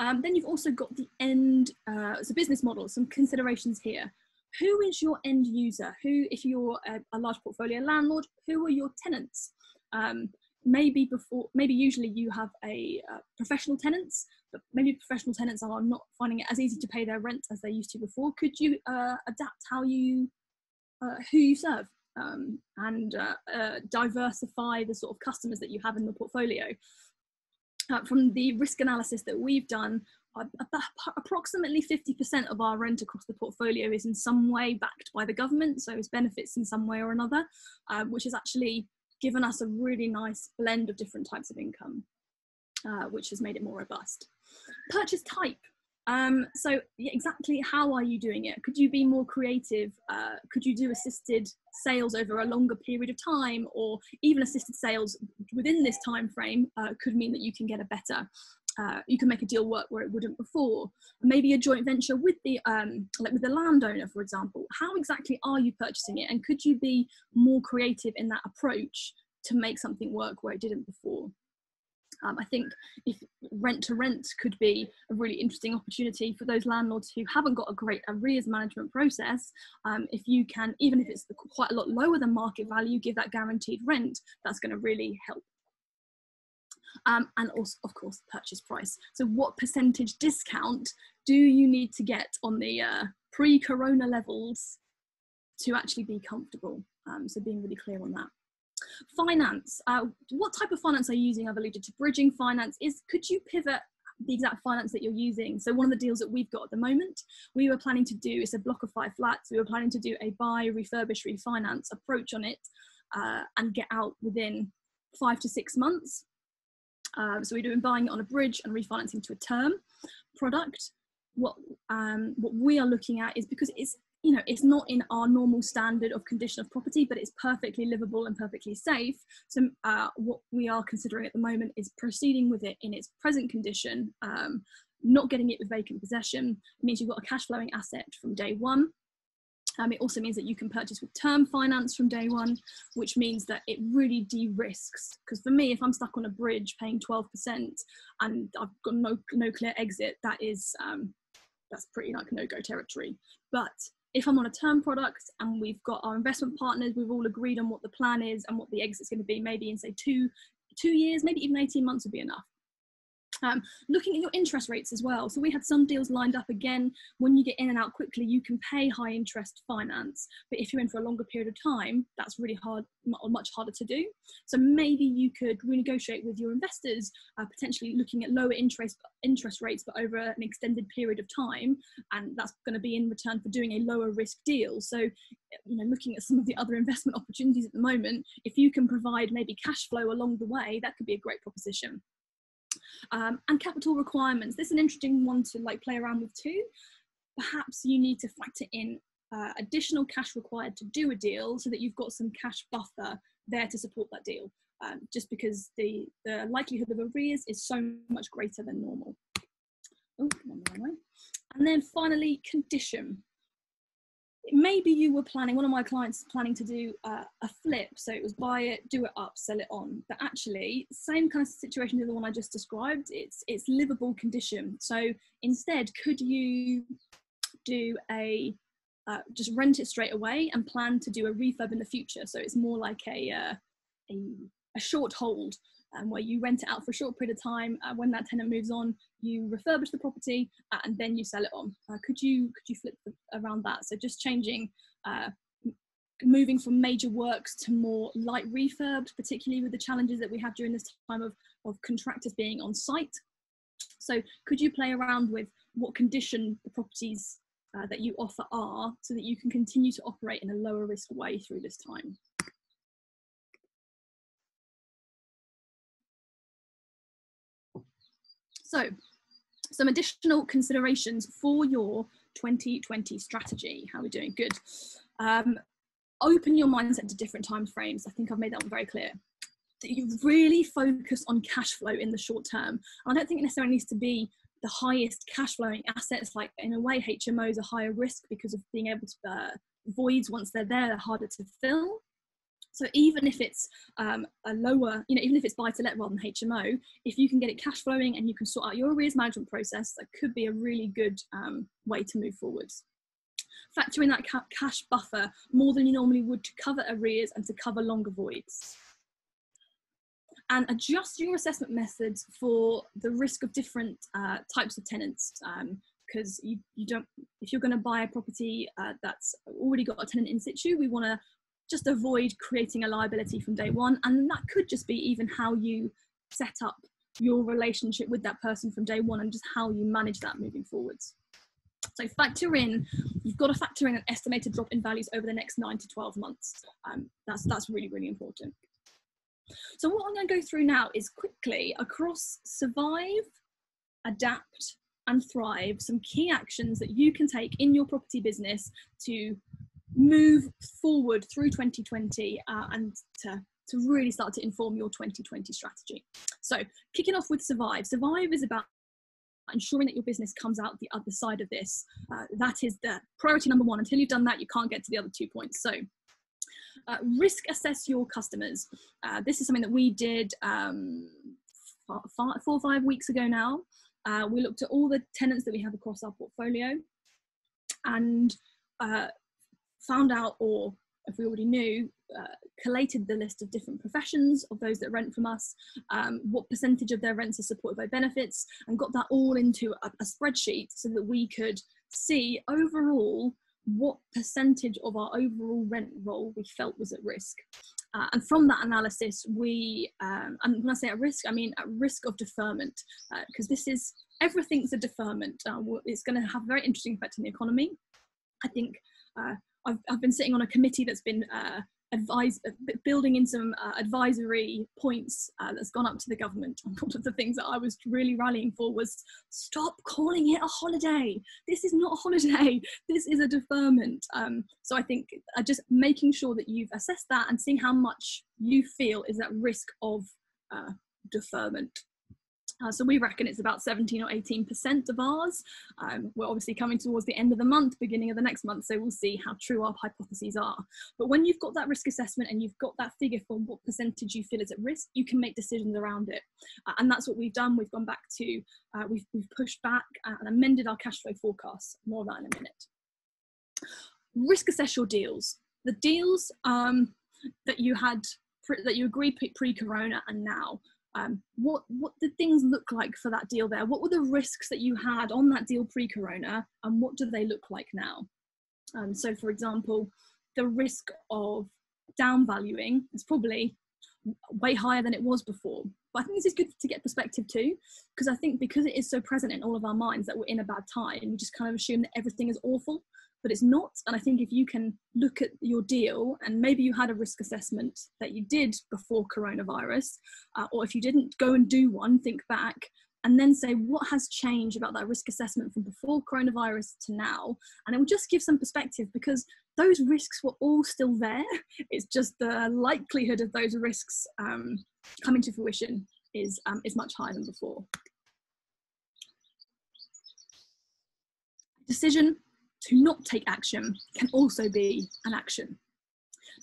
Um, then you've also got the end, uh, so business model, some considerations here. Who is your end user? Who, if you're a, a large portfolio landlord, who are your tenants? Um, maybe before, maybe usually you have a uh, professional tenants, but maybe professional tenants are not finding it as easy to pay their rent as they used to before. Could you uh, adapt how you, uh, who you serve? Um, and uh, uh, diversify the sort of customers that you have in the portfolio uh, from the risk analysis that we've done, approximately 50% of our rent across the portfolio is in some way backed by the government, so it's benefits in some way or another, which has actually given us a really nice blend of different types of income, uh, which has made it more robust. Purchase type. Um, so exactly how are you doing it? Could you be more creative? Uh, could you do assisted sales over a longer period of time, or even assisted sales within this time frame uh, could mean that you can get a better. Uh, you can make a deal work where it wouldn't before. Maybe a joint venture with the um, like with the landowner, for example. How exactly are you purchasing it, and could you be more creative in that approach to make something work where it didn't before? Um, I think if rent to rent could be a really interesting opportunity for those landlords who haven't got a great arrears management process. Um, if you can, even if it's quite a lot lower than market value, give that guaranteed rent, that's going to really help. Um, and also, of course, purchase price. So, what percentage discount do you need to get on the uh, pre corona levels to actually be comfortable? Um, so, being really clear on that. Finance, uh, what type of finance are you using? I've alluded to bridging finance. Is Could you pivot the exact finance that you're using. So one of the deals that we've got at the moment, we were planning to do, it's a block of five flats. We were planning to do a buy, refurbish, refinance approach on it uh, and get out within five to six months. Uh, so we're doing buying it on a bridge and refinancing to a term product. What um, what we are looking at is because it's you know it's not in our normal standard of condition of property but it's perfectly livable and perfectly safe so uh, what we are considering at the moment is proceeding with it in its present condition um, not getting it with vacant possession it means you've got a cash flowing asset from day one um, it also means that you can purchase with term finance from day one, which means that it really de-risks. Because for me, if I'm stuck on a bridge paying 12% and I've got no no clear exit, that is um, that's pretty like no-go territory. But if I'm on a term product and we've got our investment partners, we've all agreed on what the plan is and what the exit's going to be, maybe in say two two years, maybe even 18 months would be enough. Um, looking at your interest rates as well. So we had some deals lined up again. When you get in and out quickly, you can pay high interest finance. But if you're in for a longer period of time, that's really hard, or much harder to do. So maybe you could renegotiate with your investors, uh, potentially looking at lower interest interest rates, but over an extended period of time, and that's going to be in return for doing a lower risk deal. So, you know, looking at some of the other investment opportunities at the moment, if you can provide maybe cash flow along the way, that could be a great proposition. Um, and capital requirements. This is an interesting one to like play around with too. Perhaps you need to factor in uh, additional cash required to do a deal so that you've got some cash buffer there to support that deal. Um, just because the, the likelihood of arrears is so much greater than normal. Oh, and then finally, condition maybe you were planning one of my clients planning to do uh, a flip. So it was buy it do it up sell it on. But actually same kind of situation as the one i just described. It's it's livable condition. So instead could you do a uh, just rent it straight away and plan to do a refurb in the future? So it's more like a uh, a, a short hold um, where you rent it out for a short period of time. Uh, when that tenant moves on, you refurbish the property uh, and then you sell it on. Uh, could you could you flip the, around that? So just changing, uh, moving from major works to more light refurbs, particularly with the challenges that we have during this time of of contractors being on site. So could you play around with what condition the properties uh, that you offer are, so that you can continue to operate in a lower risk way through this time? So, some additional considerations for your 2020 strategy. How are we doing? Good. Um, open your mindset to different time frames. I think I've made that one very clear. that you really focus on cash flow in the short term. I don't think it necessarily needs to be the highest cash flowing assets. Like in a way, HMOs are higher risk because of being able to uh, voids once they're there, they're harder to fill. So even if it's um, a lower, you know, even if it's buy to let rather than HMO, if you can get it cash flowing and you can sort out your arrears management process, that could be a really good um, way to move forwards. Factor in that ca cash buffer more than you normally would to cover arrears and to cover longer voids and adjust your assessment methods for the risk of different uh, types of tenants. Because um, you, you don't, if you're going to buy a property uh, that's already got a tenant in situ, we want to just avoid creating a liability from day one. And that could just be even how you set up your relationship with that person from day one and just how you manage that moving forwards. So factor in, you've got to factor in an estimated drop in values over the next nine to 12 months. Um, that's, that's really, really important. So what I'm going to go through now is quickly across survive, adapt and thrive, some key actions that you can take in your property business to move forward through 2020 uh, and to, to really start to inform your 2020 strategy. So kicking off with survive. Survive is about ensuring that your business comes out the other side of this. Uh, that is the priority number one. Until you've done that, you can't get to the other two points. So uh, risk assess your customers. Uh, this is something that we did um, four or five weeks ago now. Uh, we looked at all the tenants that we have across our portfolio and uh, found out, or if we already knew, uh, collated the list of different professions of those that rent from us, um, what percentage of their rents are supported by benefits, and got that all into a, a spreadsheet so that we could see overall what percentage of our overall rent roll we felt was at risk. Uh, and from that analysis, we, um, and when I say at risk, I mean at risk of deferment, because uh, this is, everything's a deferment. Uh, it's going to have a very interesting effect on the economy. I think uh, I've, I've been sitting on a committee that's been uh, advise uh, building in some uh, advisory points uh, that's gone up to the government. And one of the things that I was really rallying for was stop calling it a holiday. This is not a holiday. This is a deferment. Um, so I think uh, just making sure that you've assessed that and seeing how much you feel is at risk of uh, deferment. Uh, so we reckon it's about 17 or 18% of ours. Um, we're obviously coming towards the end of the month, beginning of the next month, so we'll see how true our hypotheses are. But when you've got that risk assessment and you've got that figure for what percentage you feel is at risk, you can make decisions around it. Uh, and that's what we've done. We've gone back to, uh, we've, we've pushed back and amended our cash flow forecasts. More of that in a minute. Risk assess your deals. The deals um, that you had, that you agreed pre-corona and now um, what what did things look like for that deal there? What were the risks that you had on that deal pre-corona, and what do they look like now? Um, so, for example, the risk of downvaluing is probably way higher than it was before. But I think this is good to get perspective too, because I think because it is so present in all of our minds that we're in a bad time, we just kind of assume that everything is awful but it's not. And I think if you can look at your deal and maybe you had a risk assessment that you did before coronavirus, uh, or if you didn't go and do one, think back and then say what has changed about that risk assessment from before coronavirus to now. And it will just give some perspective because those risks were all still there. <laughs> It's just the likelihood of those risks um, coming to fruition is, um, is much higher than before. Decision to not take action can also be an action.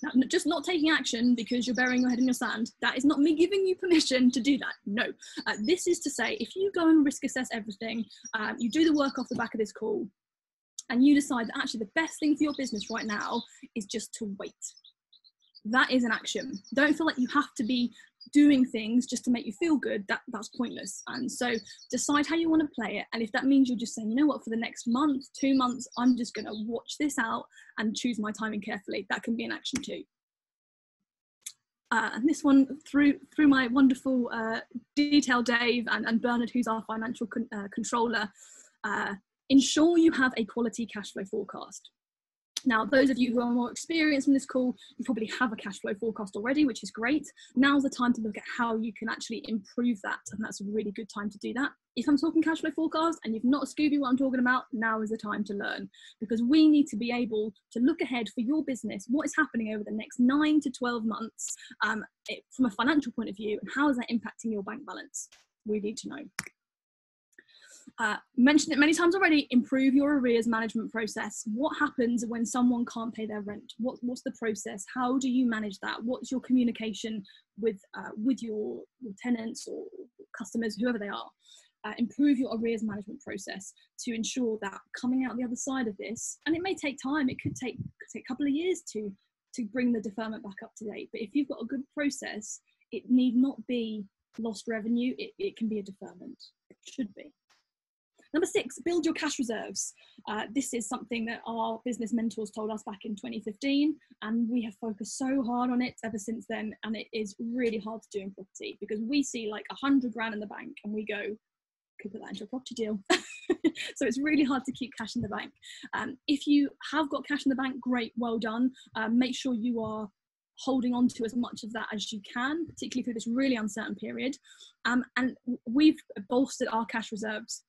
Now, just not taking action because you're burying your head in your sand, that is not me giving you permission to do that. No. Uh, this is to say, if you go and risk assess everything, um, you do the work off the back of this call, and you decide that actually the best thing for your business right now is just to wait. That is an action. Don't feel like you have to be doing things just to make you feel good, that, that's pointless. And so decide how you want to play it. And if that means you're just saying, you know what, for the next month, two months, I'm just going to watch this out and choose my timing carefully, that can be an action too. Uh, and this one through through my wonderful uh, detail Dave and, and Bernard, who's our financial con uh, controller, uh, ensure you have a quality cash flow forecast Now, those of you who are more experienced in this call, you probably have a cash flow forecast already, which is great. Now's the time to look at how you can actually improve that, and that's a really good time to do that. If I'm talking cash flow forecast and you've not Scooby what I'm talking about, now is the time to learn because we need to be able to look ahead for your business, what is happening over the next nine to 12 months um, it, from a financial point of view, and how is that impacting your bank balance? We need to know. Uh, mentioned it many times already improve your arrears management process. What happens when someone can't pay their rent? What, what's the process? How do you manage that? What's your communication with uh, with your, your, tenants or customers whoever they are? Uh, improve your arrears management process to ensure that coming out the other side of this and it may take time it could take, could take a couple of years to to bring the deferment back up to date but if you've got a good process it need not be lost revenue it, it can be a deferment. It should be Number six, build your cash reserves. Uh, this is something that our business mentors told us back in 2015, and we have focused so hard on it ever since then. And it is really hard to do in property because we see like a hundred grand in the bank and we go, could put that into a property deal. <laughs> so it's really hard to keep cash in the bank. Um, if you have got cash in the bank, great, well done. Um, make sure you are holding on to as much of that as you can, particularly through this really uncertain period. Um, and we've bolstered our cash reserves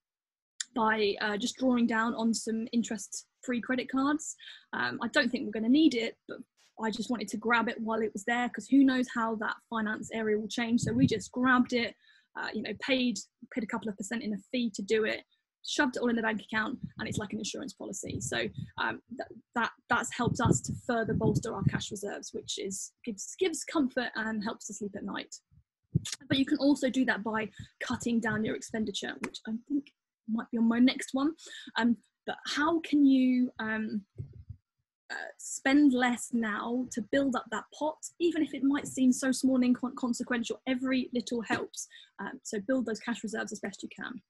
by uh, just drawing down on some interest free credit cards. Um, I don't think we're going to need it, but I just wanted to grab it while it was there because who knows how that finance area will change. So we just grabbed it, uh, you know, paid paid a couple of percent in a fee to do it, shoved it all in the bank account, and it's like an insurance policy. So um, th- that that's helped us to further bolster our cash reserves, which is gives gives comfort and helps to sleep at night. But you can also do that by cutting down your expenditure, which I think might be on my next one. Um, but how can you um, uh, spend less now to build up that pot, even if it might seem so small and inconsequential? Every little helps. Um, so build those cash reserves as best you can.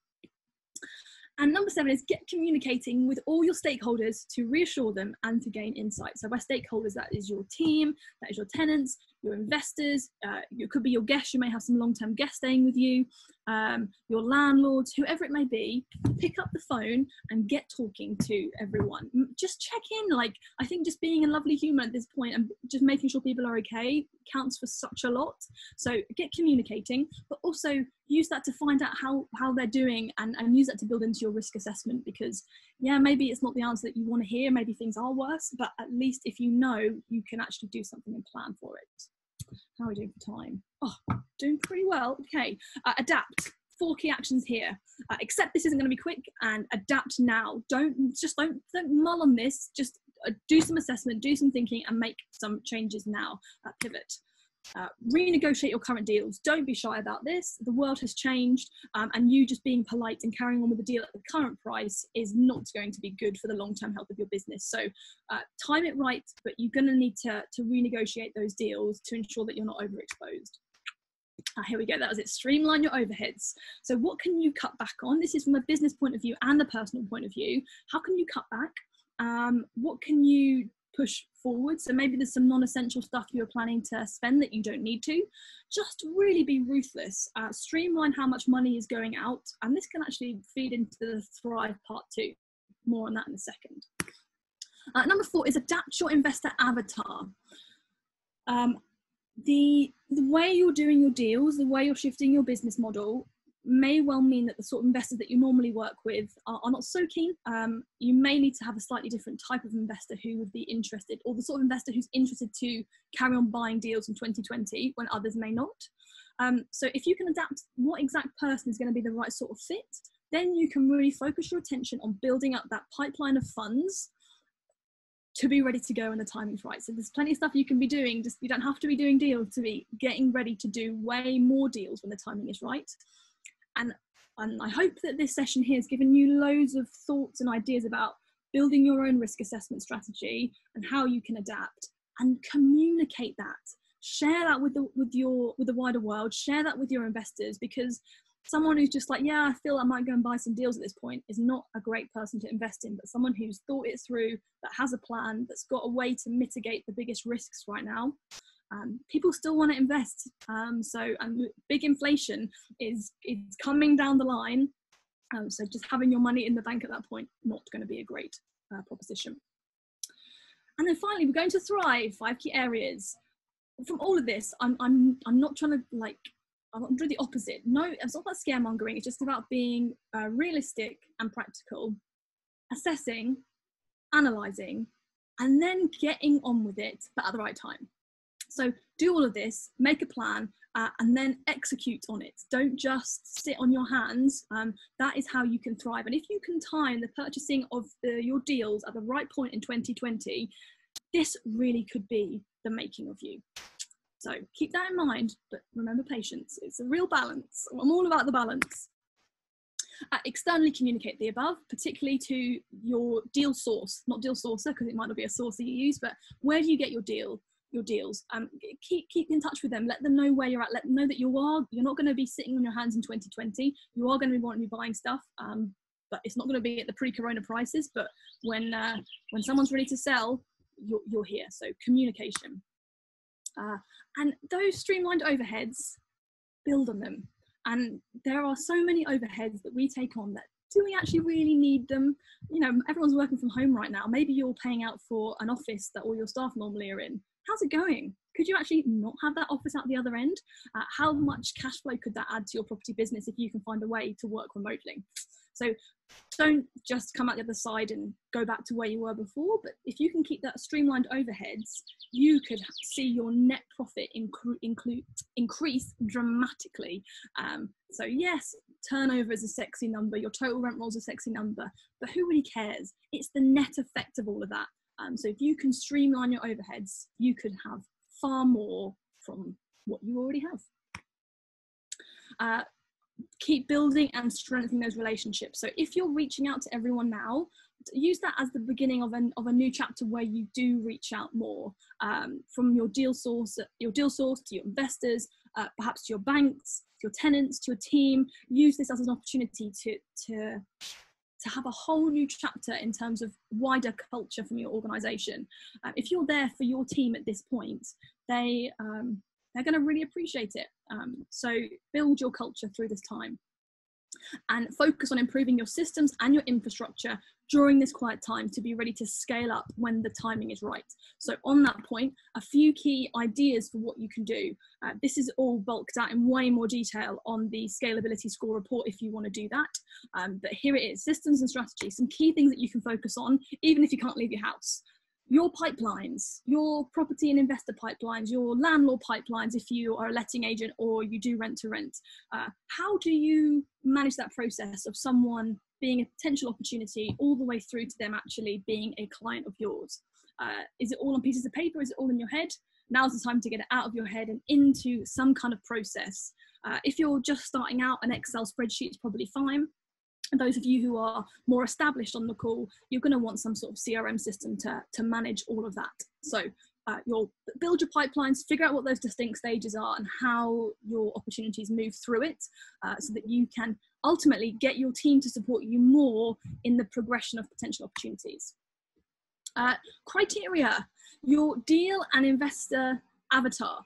And number seven is get communicating with all your stakeholders to reassure them and to gain insight. So by stakeholders, that is your team, that is your tenants, your investors, uh, it could be your guests, you may have some long-term guests staying with you, um, your landlords, whoever it may be, pick up the phone and get talking to everyone. Just check in. Like, I think just being a lovely human at this point and just making sure people are okay counts for such a lot. So get communicating, but also use that to find out how, how they're doing and, and use that to build into your risk assessment because, yeah, maybe it's not the answer that you want to hear. Maybe things are worse, but at least if you know, you can actually do something and plan for it. How are we doing for time? Oh, doing pretty well. Okay, uh, adapt. Four key actions here. Uh, accept this isn't going to be quick and adapt now. Don't just don't don't mull on this. Just uh, do some assessment, do some thinking, and make some changes now. Uh, pivot. Uh, renegotiate your current deals. Don't be shy about this. The world has changed, um, and you just being polite and carrying on with the deal at the current price is not going to be good for the long term health of your business. So, uh, time it right, but you're going to need to to renegotiate those deals to ensure that you're not overexposed. Ah, here we go. That was it. Streamline your overheads. So, what can you cut back on? This is from a business point of view and a personal point of view. How can you cut back? Um, what can you push forward. So maybe there's some non-essential stuff you're planning to spend that you don't need to. Just really be ruthless. Uh, streamline how much money is going out, and this can actually feed into the Thrive part two. More on that in a second. Uh, number four is adapt your investor avatar. Um, the the way you're doing your deals, the way you're shifting your business model may well mean that the sort of investors that you normally work with are, are not so keen. Um, you may need to have a slightly different type of investor who would be interested, or the sort of investor who's interested to carry on buying deals in 2020 when others may not. Um, so if you can adapt what exact person is going to be the right sort of fit, then you can really focus your attention on building up that pipeline of funds to be ready to go when the timing's right. So there's plenty of stuff you can be doing. Just you don't have to be doing deals to be getting ready to do way more deals when the timing is right. And, and I hope that this session here has given you loads of thoughts and ideas about building your own risk assessment strategy and how you can adapt and communicate that. Share that with the with your with the wider world. Share that with your investors because someone who's just like yeah i feel i might go and buy some deals at this point is not a great person to invest in. But someone who's thought it through that has a plan that's got a way to mitigate the biggest risks right now um, people still want to invest. Um, so um, big inflation is is coming down the line. Um, so just having your money in the bank at that point not going to be a great uh, proposition. And then finally, we're going to thrive, five key areas. From all of this, I'm, I'm, I'm not trying to like, I'm doing the opposite. No, it's not about scaremongering. It's just about being uh, realistic and practical, assessing, analyzing, and then getting on with it, but at the right time. So do all of this, make a plan, uh, and then execute on it. Don't just sit on your hands. Um, that is how you can thrive. And if you can time the purchasing of the, your deals at the right point in 2020, this really could be the making of you. So keep that in mind, but remember patience. It's a real balance. I'm all about the balance. Uh, externally communicate the above, particularly to your deal source, not deal sourcer, because it might not be a source that you use, but where do you get your deal? Your deals um, keep keep in touch with them. Let them know where you're at. Let them know that you are you're not going to be sitting on your hands in 2020 you are going to be wanting to be buying stuff um, but it's not going to be at the pre-corona prices. But when uh, when someone's ready to sell you're, you're here. So communication uh, and those streamlined overheads build on them. And there are so many overheads that we take on that do we actually really need them? You know, everyone's working from home right now. Maybe you're paying out for an office that all your staff normally are in how's it going? Could you actually not have that office at the other end? Uh, how much cash flow could that add to your property business if you can find a way to work remotely? So don't just come out the other side and go back to where you were before, but if you can keep that streamlined overheads, you could see your net profit incre- include, increase dramatically. Um, so yes, turnover is a sexy number, your total rent roll is a sexy number, but who really cares? It's the net effect of all of that um, so if you can streamline your overheads, you could have far more from what you already have. Uh, keep building and strengthening those relationships. So if you're reaching out to everyone now, use that as the beginning of, an, of a new chapter where you do reach out more um, from your deal source, your deal source to your investors, uh, perhaps to your banks, to your tenants, to your team. Use this as an opportunity to, to to have a whole new chapter in terms of wider culture from your organization. Uh, if you're there for your team at this point, they um, they're going to really appreciate it. Um, so build your culture through this time and focus on improving your systems and your infrastructure during this quiet time to be ready to scale up when the timing is right. So, on that point, a few key ideas for what you can do. Uh, this is all bulked out in way more detail on the scalability score report if you want to do that. Um, but here it is systems and strategy, some key things that you can focus on, even if you can't leave your house your pipelines, your property and investor pipelines, your landlord pipelines, if you are a letting agent or you do rent to rent. Uh, how do you manage that process of someone being a potential opportunity all the way through to them actually being a client of yours? Uh, is it all on pieces of paper? Is it all in your head? Now's the time to get it out of your head and into some kind of process. Uh, if you're just starting out, an Excel spreadsheet is probably fine those of you who are more established on the call, you're going to want some sort of CRM system to, to manage all of that. So you'll build your pipelines, figure out what those distinct stages are and how your opportunities move through it uh, so that you can ultimately get your team to support you more in the progression of potential opportunities. Uh, criteria, your deal and investor avatar.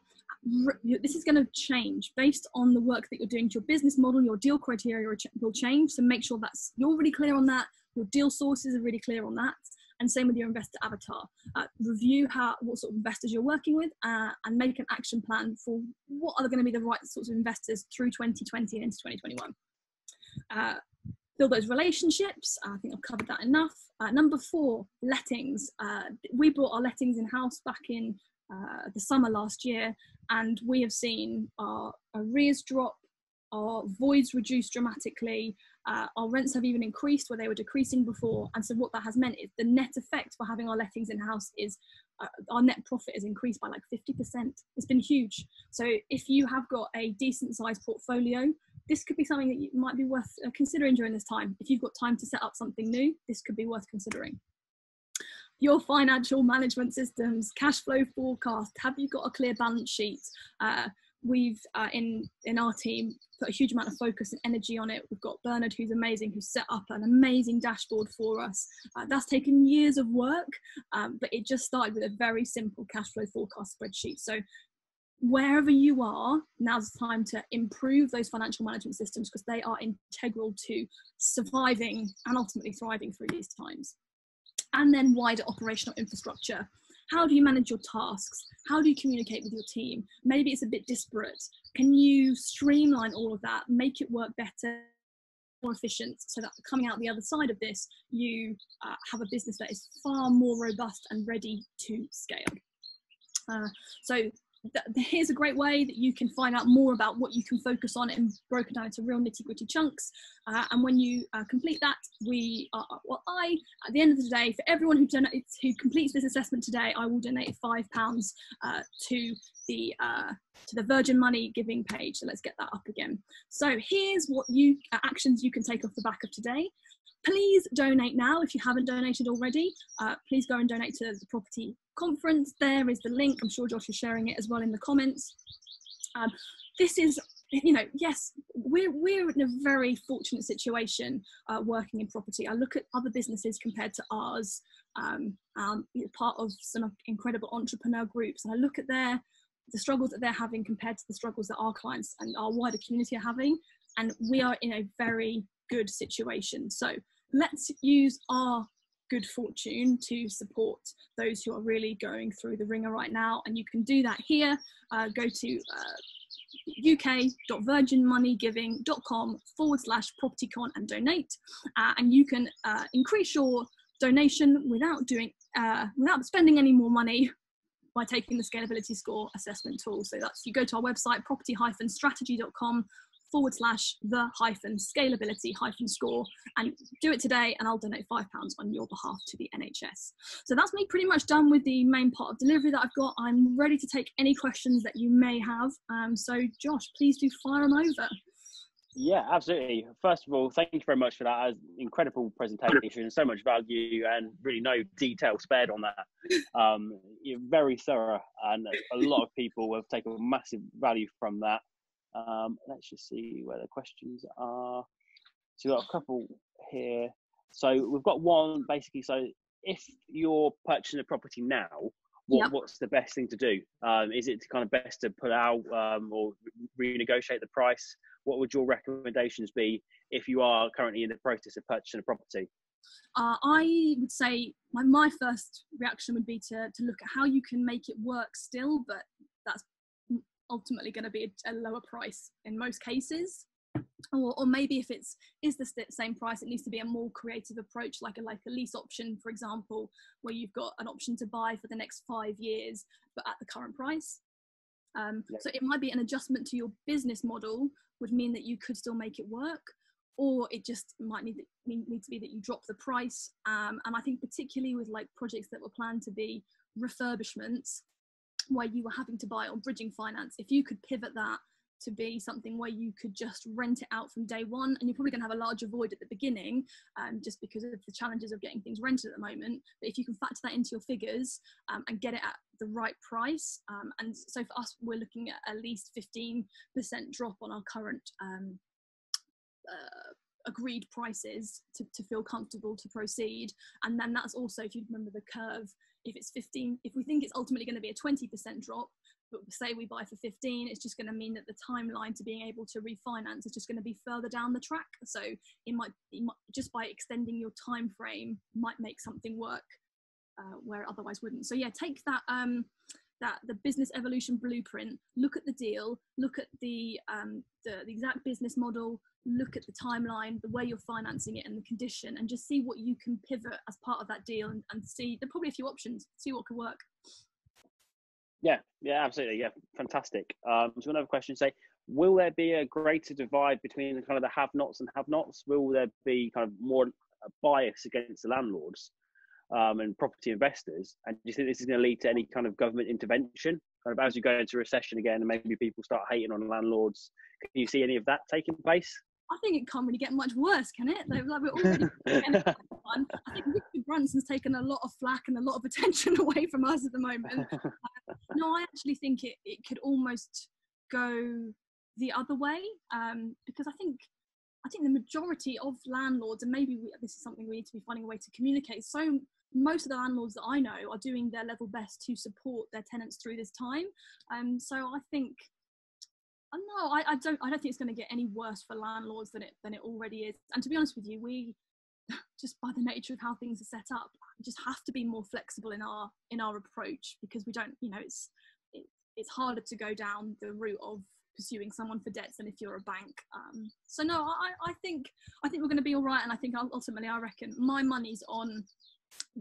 This is going to change based on the work that you're doing to your business model. Your deal criteria will change so make sure that's you're really clear on that. Your deal sources are really clear on that and same with your investor avatar. Uh, review how what sort of investors you're working with uh, and make an action plan for what are going to be the right sorts of investors through 2020 and into 2021 uh, build those relationships. I think i've covered that enough. Uh, number four lettings. Uh, we brought our lettings in house back in uh, the summer last year, and we have seen our arrears drop, our voids reduce dramatically, uh, our rents have even increased where they were decreasing before. And so, what that has meant is the net effect for having our lettings in house is uh, our net profit has increased by like 50%. It's been huge. So, if you have got a decent sized portfolio, this could be something that you might be worth uh, considering during this time. If you've got time to set up something new, this could be worth considering your financial management systems, cash flow forecast? Have you got a clear balance sheet? Uh, we've uh, in in our team put a huge amount of focus and energy on it. We've got Bernard, who's amazing, who's set up an amazing dashboard for us. Uh, that's taken years of work, um, but it just started with a very simple cash flow forecast spreadsheet. So wherever you are, now's the time to improve those financial management systems because they are integral to surviving and ultimately thriving through these times and then wider operational infrastructure. How do you manage your tasks? How do you communicate with your team? Maybe it's a bit disparate. Can you streamline all of that make it work better more efficient so that coming out the other side of this you uh, have a business that is far more robust and ready to scale? Uh, so <laughs> here's a great way that you can find out more about what you can focus on and broken down into real nitty gritty chunks. Uh, and when you uh, complete that, we are, well, I, at the end of the day, for everyone who, donates, who completes this assessment today, I will donate five pounds uh, to the uh, to the Virgin Money giving page. So let's get that up again. So here's what you uh, actions you can take off the back of today please donate now if you haven't donated already. Uh, please go and donate to the property conference. There is the link. I'm sure Josh is sharing it as well in the comments. Um, this is, you know, yes, we're, we're in a very fortunate situation uh, working in property. I look at other businesses compared to ours, um, um, part of some incredible entrepreneur groups, and I look at their the struggles that they're having compared to the struggles that our clients and our wider community are having. And we are in a very good situation. So let's use our good fortune to support those who are really going through the wringer right now. And you can do that here. Uh, go to uh, uk.virginmoneygiving.com forward slash propertycon and donate. Uh, and you can uh, increase your donation without doing uh, without spending any more money by taking the scalability score assessment tool. So that's you go to our website property-strategy.com forward slash the hyphen scalability hyphen score and do it today and I'll donate five pounds on your behalf to the NHS. So that's me pretty much done with the main part of delivery that I've got. I'm ready to take any questions that you may have. Um, so Josh, please do fire them over. Yeah, absolutely. First of all, thank you very much for that. Incredible presentation, so much value, and really no detail spared on that. Um, you're very thorough, and a lot of people have taken massive value from that. Um, let's just see where the questions are. So we've got a couple here. So we've got one basically. So if you're purchasing a property now, what, yep. what's the best thing to do? Um, is it kind of best to put out um, or renegotiate the price? What would your recommendations be if you are currently in the process of purchasing a property? Uh, I would say my, my first reaction would be to, to look at how you can make it work still, but ultimately going to be a, a, lower price in most cases. Or, or maybe if it's is the same price it needs to be a more creative approach like a like a lease option for example where you've got an option to buy for the next five years but at the current price. Um, so it might be an adjustment to your business model would mean that you could still make it work or it just might need, need, need to be that you drop the price. Um, and i think particularly with like projects that were planned to be refurbishments where you were having to buy on bridging finance, if you could pivot that to be something where you could just rent it out from day one and you're probably going to have a larger void at the beginning um, just because of the challenges of getting things rented at the moment but if you can factor that into your figures um, and get it at the right price um, and so for us we're looking at at least 15% drop on our current um, uh, agreed prices to, to feel comfortable to proceed and then that's also if you remember the curve if it's 15 if we think it's ultimately going to be a 20% drop but say we buy for 15 it's just going to mean that the timeline to being able to refinance is just going to be further down the track. So it might, it might just by extending your time frame might make something work uh, where otherwise wouldn't. So yeah take that um that the business evolution blueprint look at the deal look at the um the, the exact business model look at the timeline, the way you're financing it, and the condition, and just see what you can pivot as part of that deal, and, and see. There are probably a few options. See what could work. Yeah, yeah, absolutely. Yeah, fantastic. Um, so another question: Say, will there be a greater divide between the kind of the have-nots and have-nots? Will there be kind of more bias against the landlords um, and property investors? And do you think this is going to lead to any kind of government intervention? Kind of as you go into recession again, and maybe people start hating on landlords. Can you see any of that taking place? I think it can't really get much worse, can it? Like, we're already. <laughs> I think Richard Branson's taken a lot of flack and a lot of <laughs> attention away from us at the moment. <laughs> Uh, no, I actually think it, it could almost go the other way um, because I think I think the majority of landlords, and maybe we, this is something we need to be finding a way to communicate. So most of the landlords that I know are doing their level best to support their tenants through this time. Um, so I think no, I, I don't. I don't think it's going to get any worse for landlords than it than it already is. And to be honest with you, we <sighs> just by the nature of how things are set up, just have to be more flexible in our in our approach because we don't, you know, it's it, it's harder to go down the route of pursuing someone for debts than if you're a bank. Um, so no, I, I think I think we're going to be all right, and I think ultimately I reckon my money's on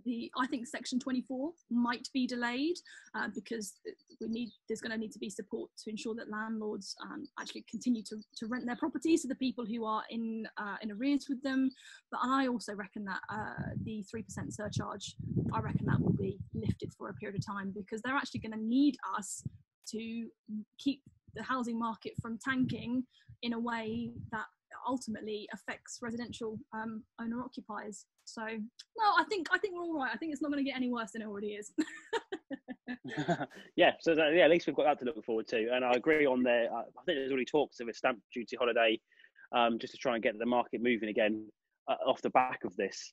the I think Section 24 might be delayed uh, because we need there's going to need to be support to ensure that landlords um, actually continue to, to rent their properties to the people who are in uh, in arrears with them. But I also reckon that uh, the three percent surcharge, I reckon that will be lifted for a period of time because they're actually going to need us to keep the housing market from tanking in a way that ultimately affects residential um, owner occupiers. So no, I think I think we're all right. I think it's not going to get any worse than it already is. <laughs> <laughs> yeah, so yeah, at least we've got that to look forward to. And I agree on there. I think there's already talks of a stamp duty holiday, um, just to try and get the market moving again uh, off the back of this.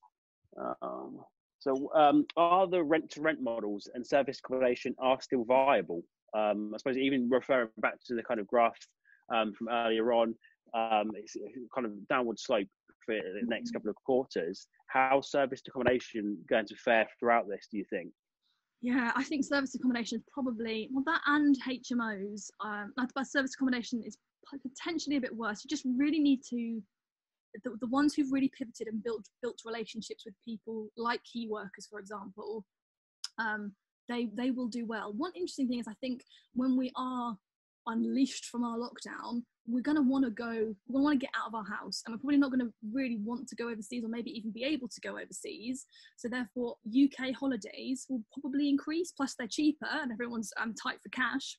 Um, so, um, are the rent to rent models and service accommodation are still viable? Um, I suppose even referring back to the kind of graph um, from earlier on, um, it's kind of downward slope for the next couple of quarters. How service accommodation going to fare throughout this? Do you think? Yeah, I think service accommodation is probably well that and HMOs. Um, but service accommodation is potentially a bit worse. You just really need to the, the ones who've really pivoted and built built relationships with people like key workers, for example. Um, they they will do well. One interesting thing is I think when we are unleashed from our lockdown, we're going to want to go, we're going to want to get out of our house, and we're probably not going to really want to go overseas or maybe even be able to go overseas. So, therefore, UK holidays will probably increase, plus, they're cheaper and everyone's um, tight for cash.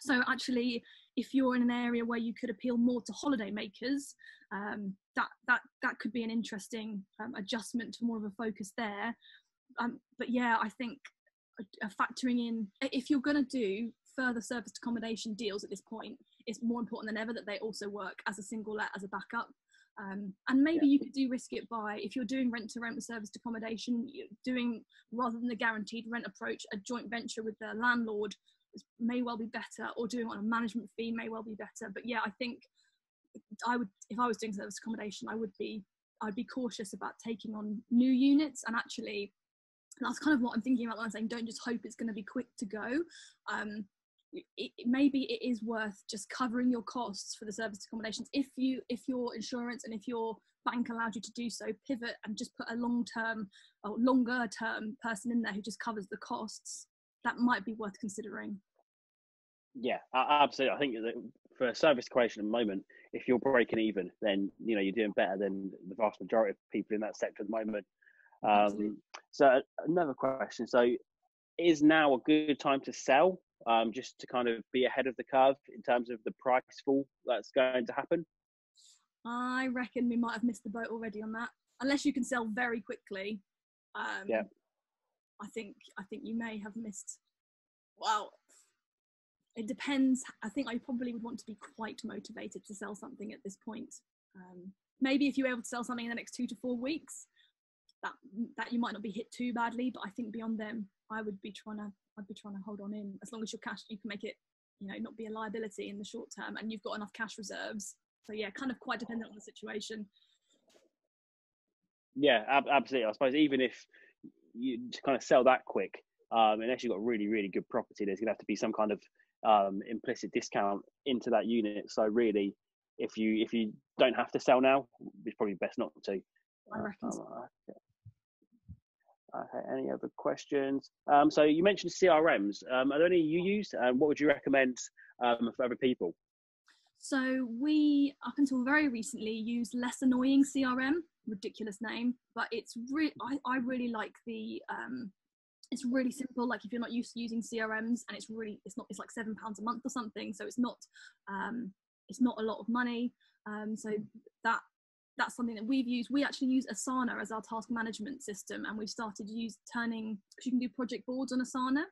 So, actually, if you're in an area where you could appeal more to holiday makers, um, that, that, that could be an interesting um, adjustment to more of a focus there. Um, but yeah, I think uh, factoring in if you're going to do further serviced accommodation deals at this point, it's more important than ever that they also work as a single let as a backup. Um, and maybe yeah. you could do risk it by if you're doing rent to rent with serviced accommodation, doing rather than the guaranteed rent approach, a joint venture with the landlord may well be better, or doing on a management fee may well be better. But yeah, I think I would if I was doing service accommodation, I would be I'd be cautious about taking on new units and actually that's kind of what I'm thinking about when I'm saying don't just hope it's going to be quick to go. Um, it, maybe it is worth just covering your costs for the service accommodations. If you if your insurance and if your bank allowed you to do so pivot and just put a long term or longer term person in there who just covers the costs that might be worth considering. Yeah absolutely. I think that for a service creation at the moment if you're breaking even then you know you're doing better than the vast majority of people in that sector at the moment. Um, so another question. So is now a good time to sell um, just to kind of be ahead of the curve in terms of the price fall that's going to happen? I reckon we might have missed the boat already on that. Unless you can sell very quickly. Um, yeah. I think I think you may have missed. Well, it depends. I think I probably would want to be quite motivated to sell something at this point. Um, maybe if you were able to sell something in the next two to four weeks, that that you might not be hit too badly. But I think beyond them, I would be trying to I'd be trying to hold on in as long as your cash you can make it you know not be a liability in the short term and you've got enough cash reserves. So yeah, kind of quite dependent on the situation. Yeah, ab- absolutely. I suppose even if you kind of sell that quick, um, unless you've got really really good property, there's going to have to be some kind of um, implicit discount into that unit. So really, if you if you don't have to sell now, it's probably best not to. I reckon. So. Uh, Okay, any other questions? Um, so you mentioned CRMs. Um, are there any you use, and what would you recommend um, for other people? So we, up until very recently, used less annoying CRM. Ridiculous name, but it's really I, I really like the. Um, it's really simple. Like if you're not used to using CRMs, and it's really it's not it's like seven pounds a month or something. So it's not um, it's not a lot of money. Um, so that that's something that we've used. We actually use Asana as our task management system, and we've started use turning because you can do project boards on Asana.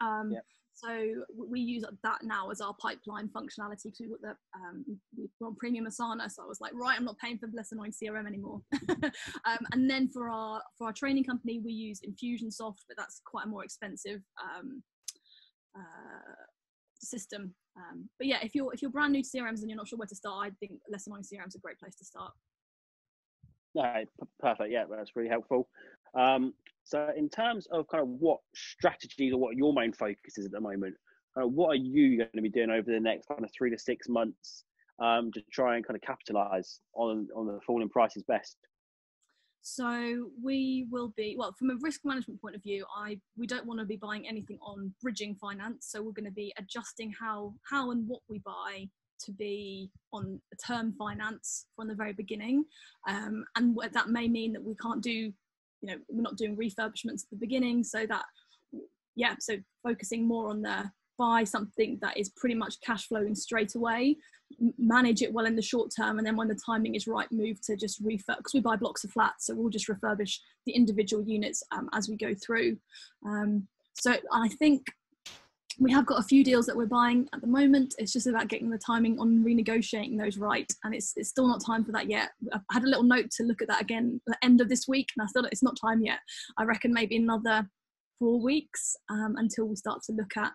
Um, yep. So we use that now as our pipeline functionality because we've got the um, we're on premium Asana. So I was like, right, I'm not paying for less annoying CRM anymore. <laughs> um, and then for our for our training company, we use Infusionsoft, but that's quite a more expensive um, uh, system. Um, but yeah, if you're if you're brand new to CRMs and you're not sure where to start, I think Less Annoying CRM is a great place to start. No, perfect. Yeah, that's really helpful. Um, so, in terms of kind of what strategies or what your main focus is at the moment, uh, what are you going to be doing over the next kind of three to six months um, to try and kind of capitalize on on the falling prices best? So we will be well from a risk management point of view. I we don't want to be buying anything on bridging finance, so we're going to be adjusting how how and what we buy to be on term finance from the very beginning, um, and what that may mean that we can't do, you know, we're not doing refurbishments at the beginning. So that yeah, so focusing more on the buy something that is pretty much cash flowing straight away, manage it well in the short term, and then when the timing is right, move to just refurb because we buy blocks of flats, so we'll just refurbish the individual units um, as we go through. Um, so I think we have got a few deals that we're buying at the moment. It's just about getting the timing on renegotiating those right, and it's it's still not time for that yet. I had a little note to look at that again at the end of this week, and I still it's not time yet. I reckon maybe another four weeks um, until we start to look at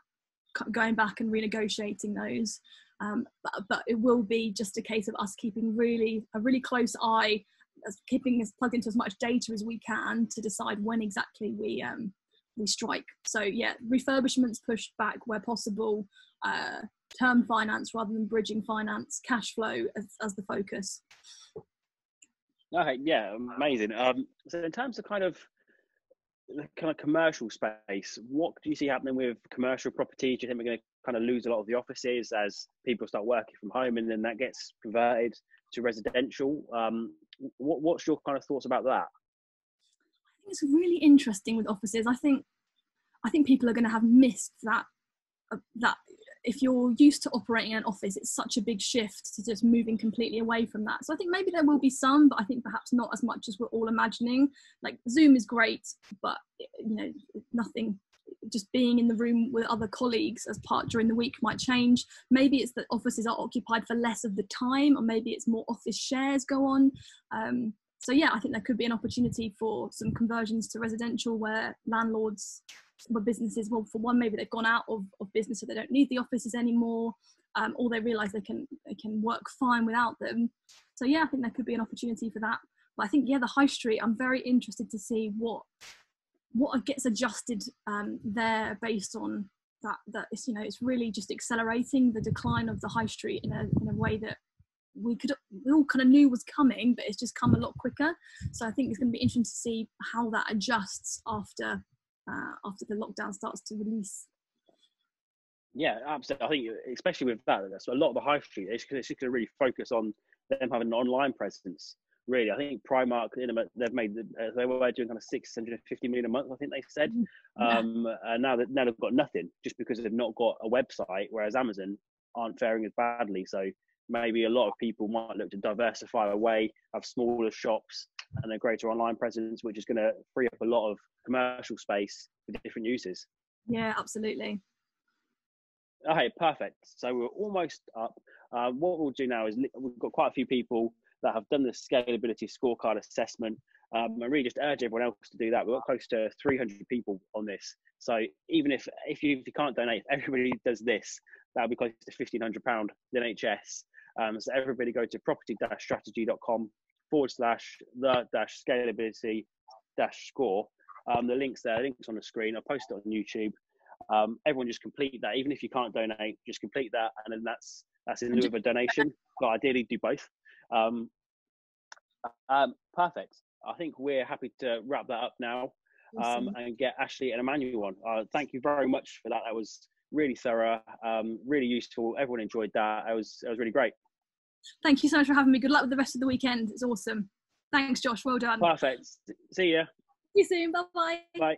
going back and renegotiating those. Um, but, but, it will be just a case of us keeping really a really close eye, as keeping us plugged into as much data as we can to decide when exactly we um, we strike. So yeah, refurbishments pushed back where possible. Uh, term finance rather than bridging finance, cash flow as, as the focus. Okay, yeah, amazing. Um, so in terms of kind of the kind of commercial space, what do you see happening with commercial properties? Do you think we're going to kind of lose a lot of the offices as people start working from home and then that gets converted to residential? Um, what, what's your kind of thoughts about that? I think it's really interesting with offices. I think I think people are going to have missed that uh, that if you're used to operating in an office, it's such a big shift to just moving completely away from that. So I think maybe there will be some, but I think perhaps not as much as we're all imagining. Like Zoom is great, but you know, nothing. Just being in the room with other colleagues as part during the week might change. Maybe it's that offices are occupied for less of the time, or maybe it's more office shares go on. Um, so yeah, I think there could be an opportunity for some conversions to residential where landlords where businesses, well, for one, maybe they've gone out of, of business so they don't need the offices anymore, um, or they realise they can they can work fine without them. So yeah, I think there could be an opportunity for that. But I think yeah, the high street, I'm very interested to see what what gets adjusted um, there based on that that it's you know it's really just accelerating the decline of the high street in a in a way that we could we all kind of knew was coming, but it's just come a lot quicker. So I think it's going to be interesting to see how that adjusts after uh, after the lockdown starts to release. Yeah, absolutely. I think especially with that, so a lot of the high street, it's, it's just going to really focus on them having an online presence. Really, I think Primark, they've made uh, they were doing kind of 650 million a month. I think they said, yeah. um, and now that now they've got nothing just because they've not got a website. Whereas Amazon aren't faring as badly. So maybe a lot of people might look to diversify away, have smaller shops and a greater online presence, which is going to free up a lot of commercial space for different uses. Yeah, absolutely. Okay, perfect. So we're almost up. Uh, what we'll do now is we've got quite a few people that have done the scalability scorecard assessment. Um, and really just urge everyone else to do that. We've got close to 300 people on this. So even if if you, if you can't donate, if <laughs> everybody does this, that'll be close to £1,500 the NHS. Um, so everybody go to property-strategy.com forward slash the dash scalability dash score. Um, the links there, links on the screen. I'll post it on YouTube. Um, everyone just complete that. Even if you can't donate, just complete that, and then that's that's in lieu of a donation. But ideally, do both. Um, um, perfect. I think we're happy to wrap that up now um, and get Ashley and Emmanuel on. Uh, thank you very much for that. That was really thorough, um, really useful. Everyone enjoyed that. It was it was really great. Thank you so much for having me. Good luck with the rest of the weekend. It's awesome. Thanks, Josh. Well done. Perfect. See ya. See you soon. Bye-bye. Bye.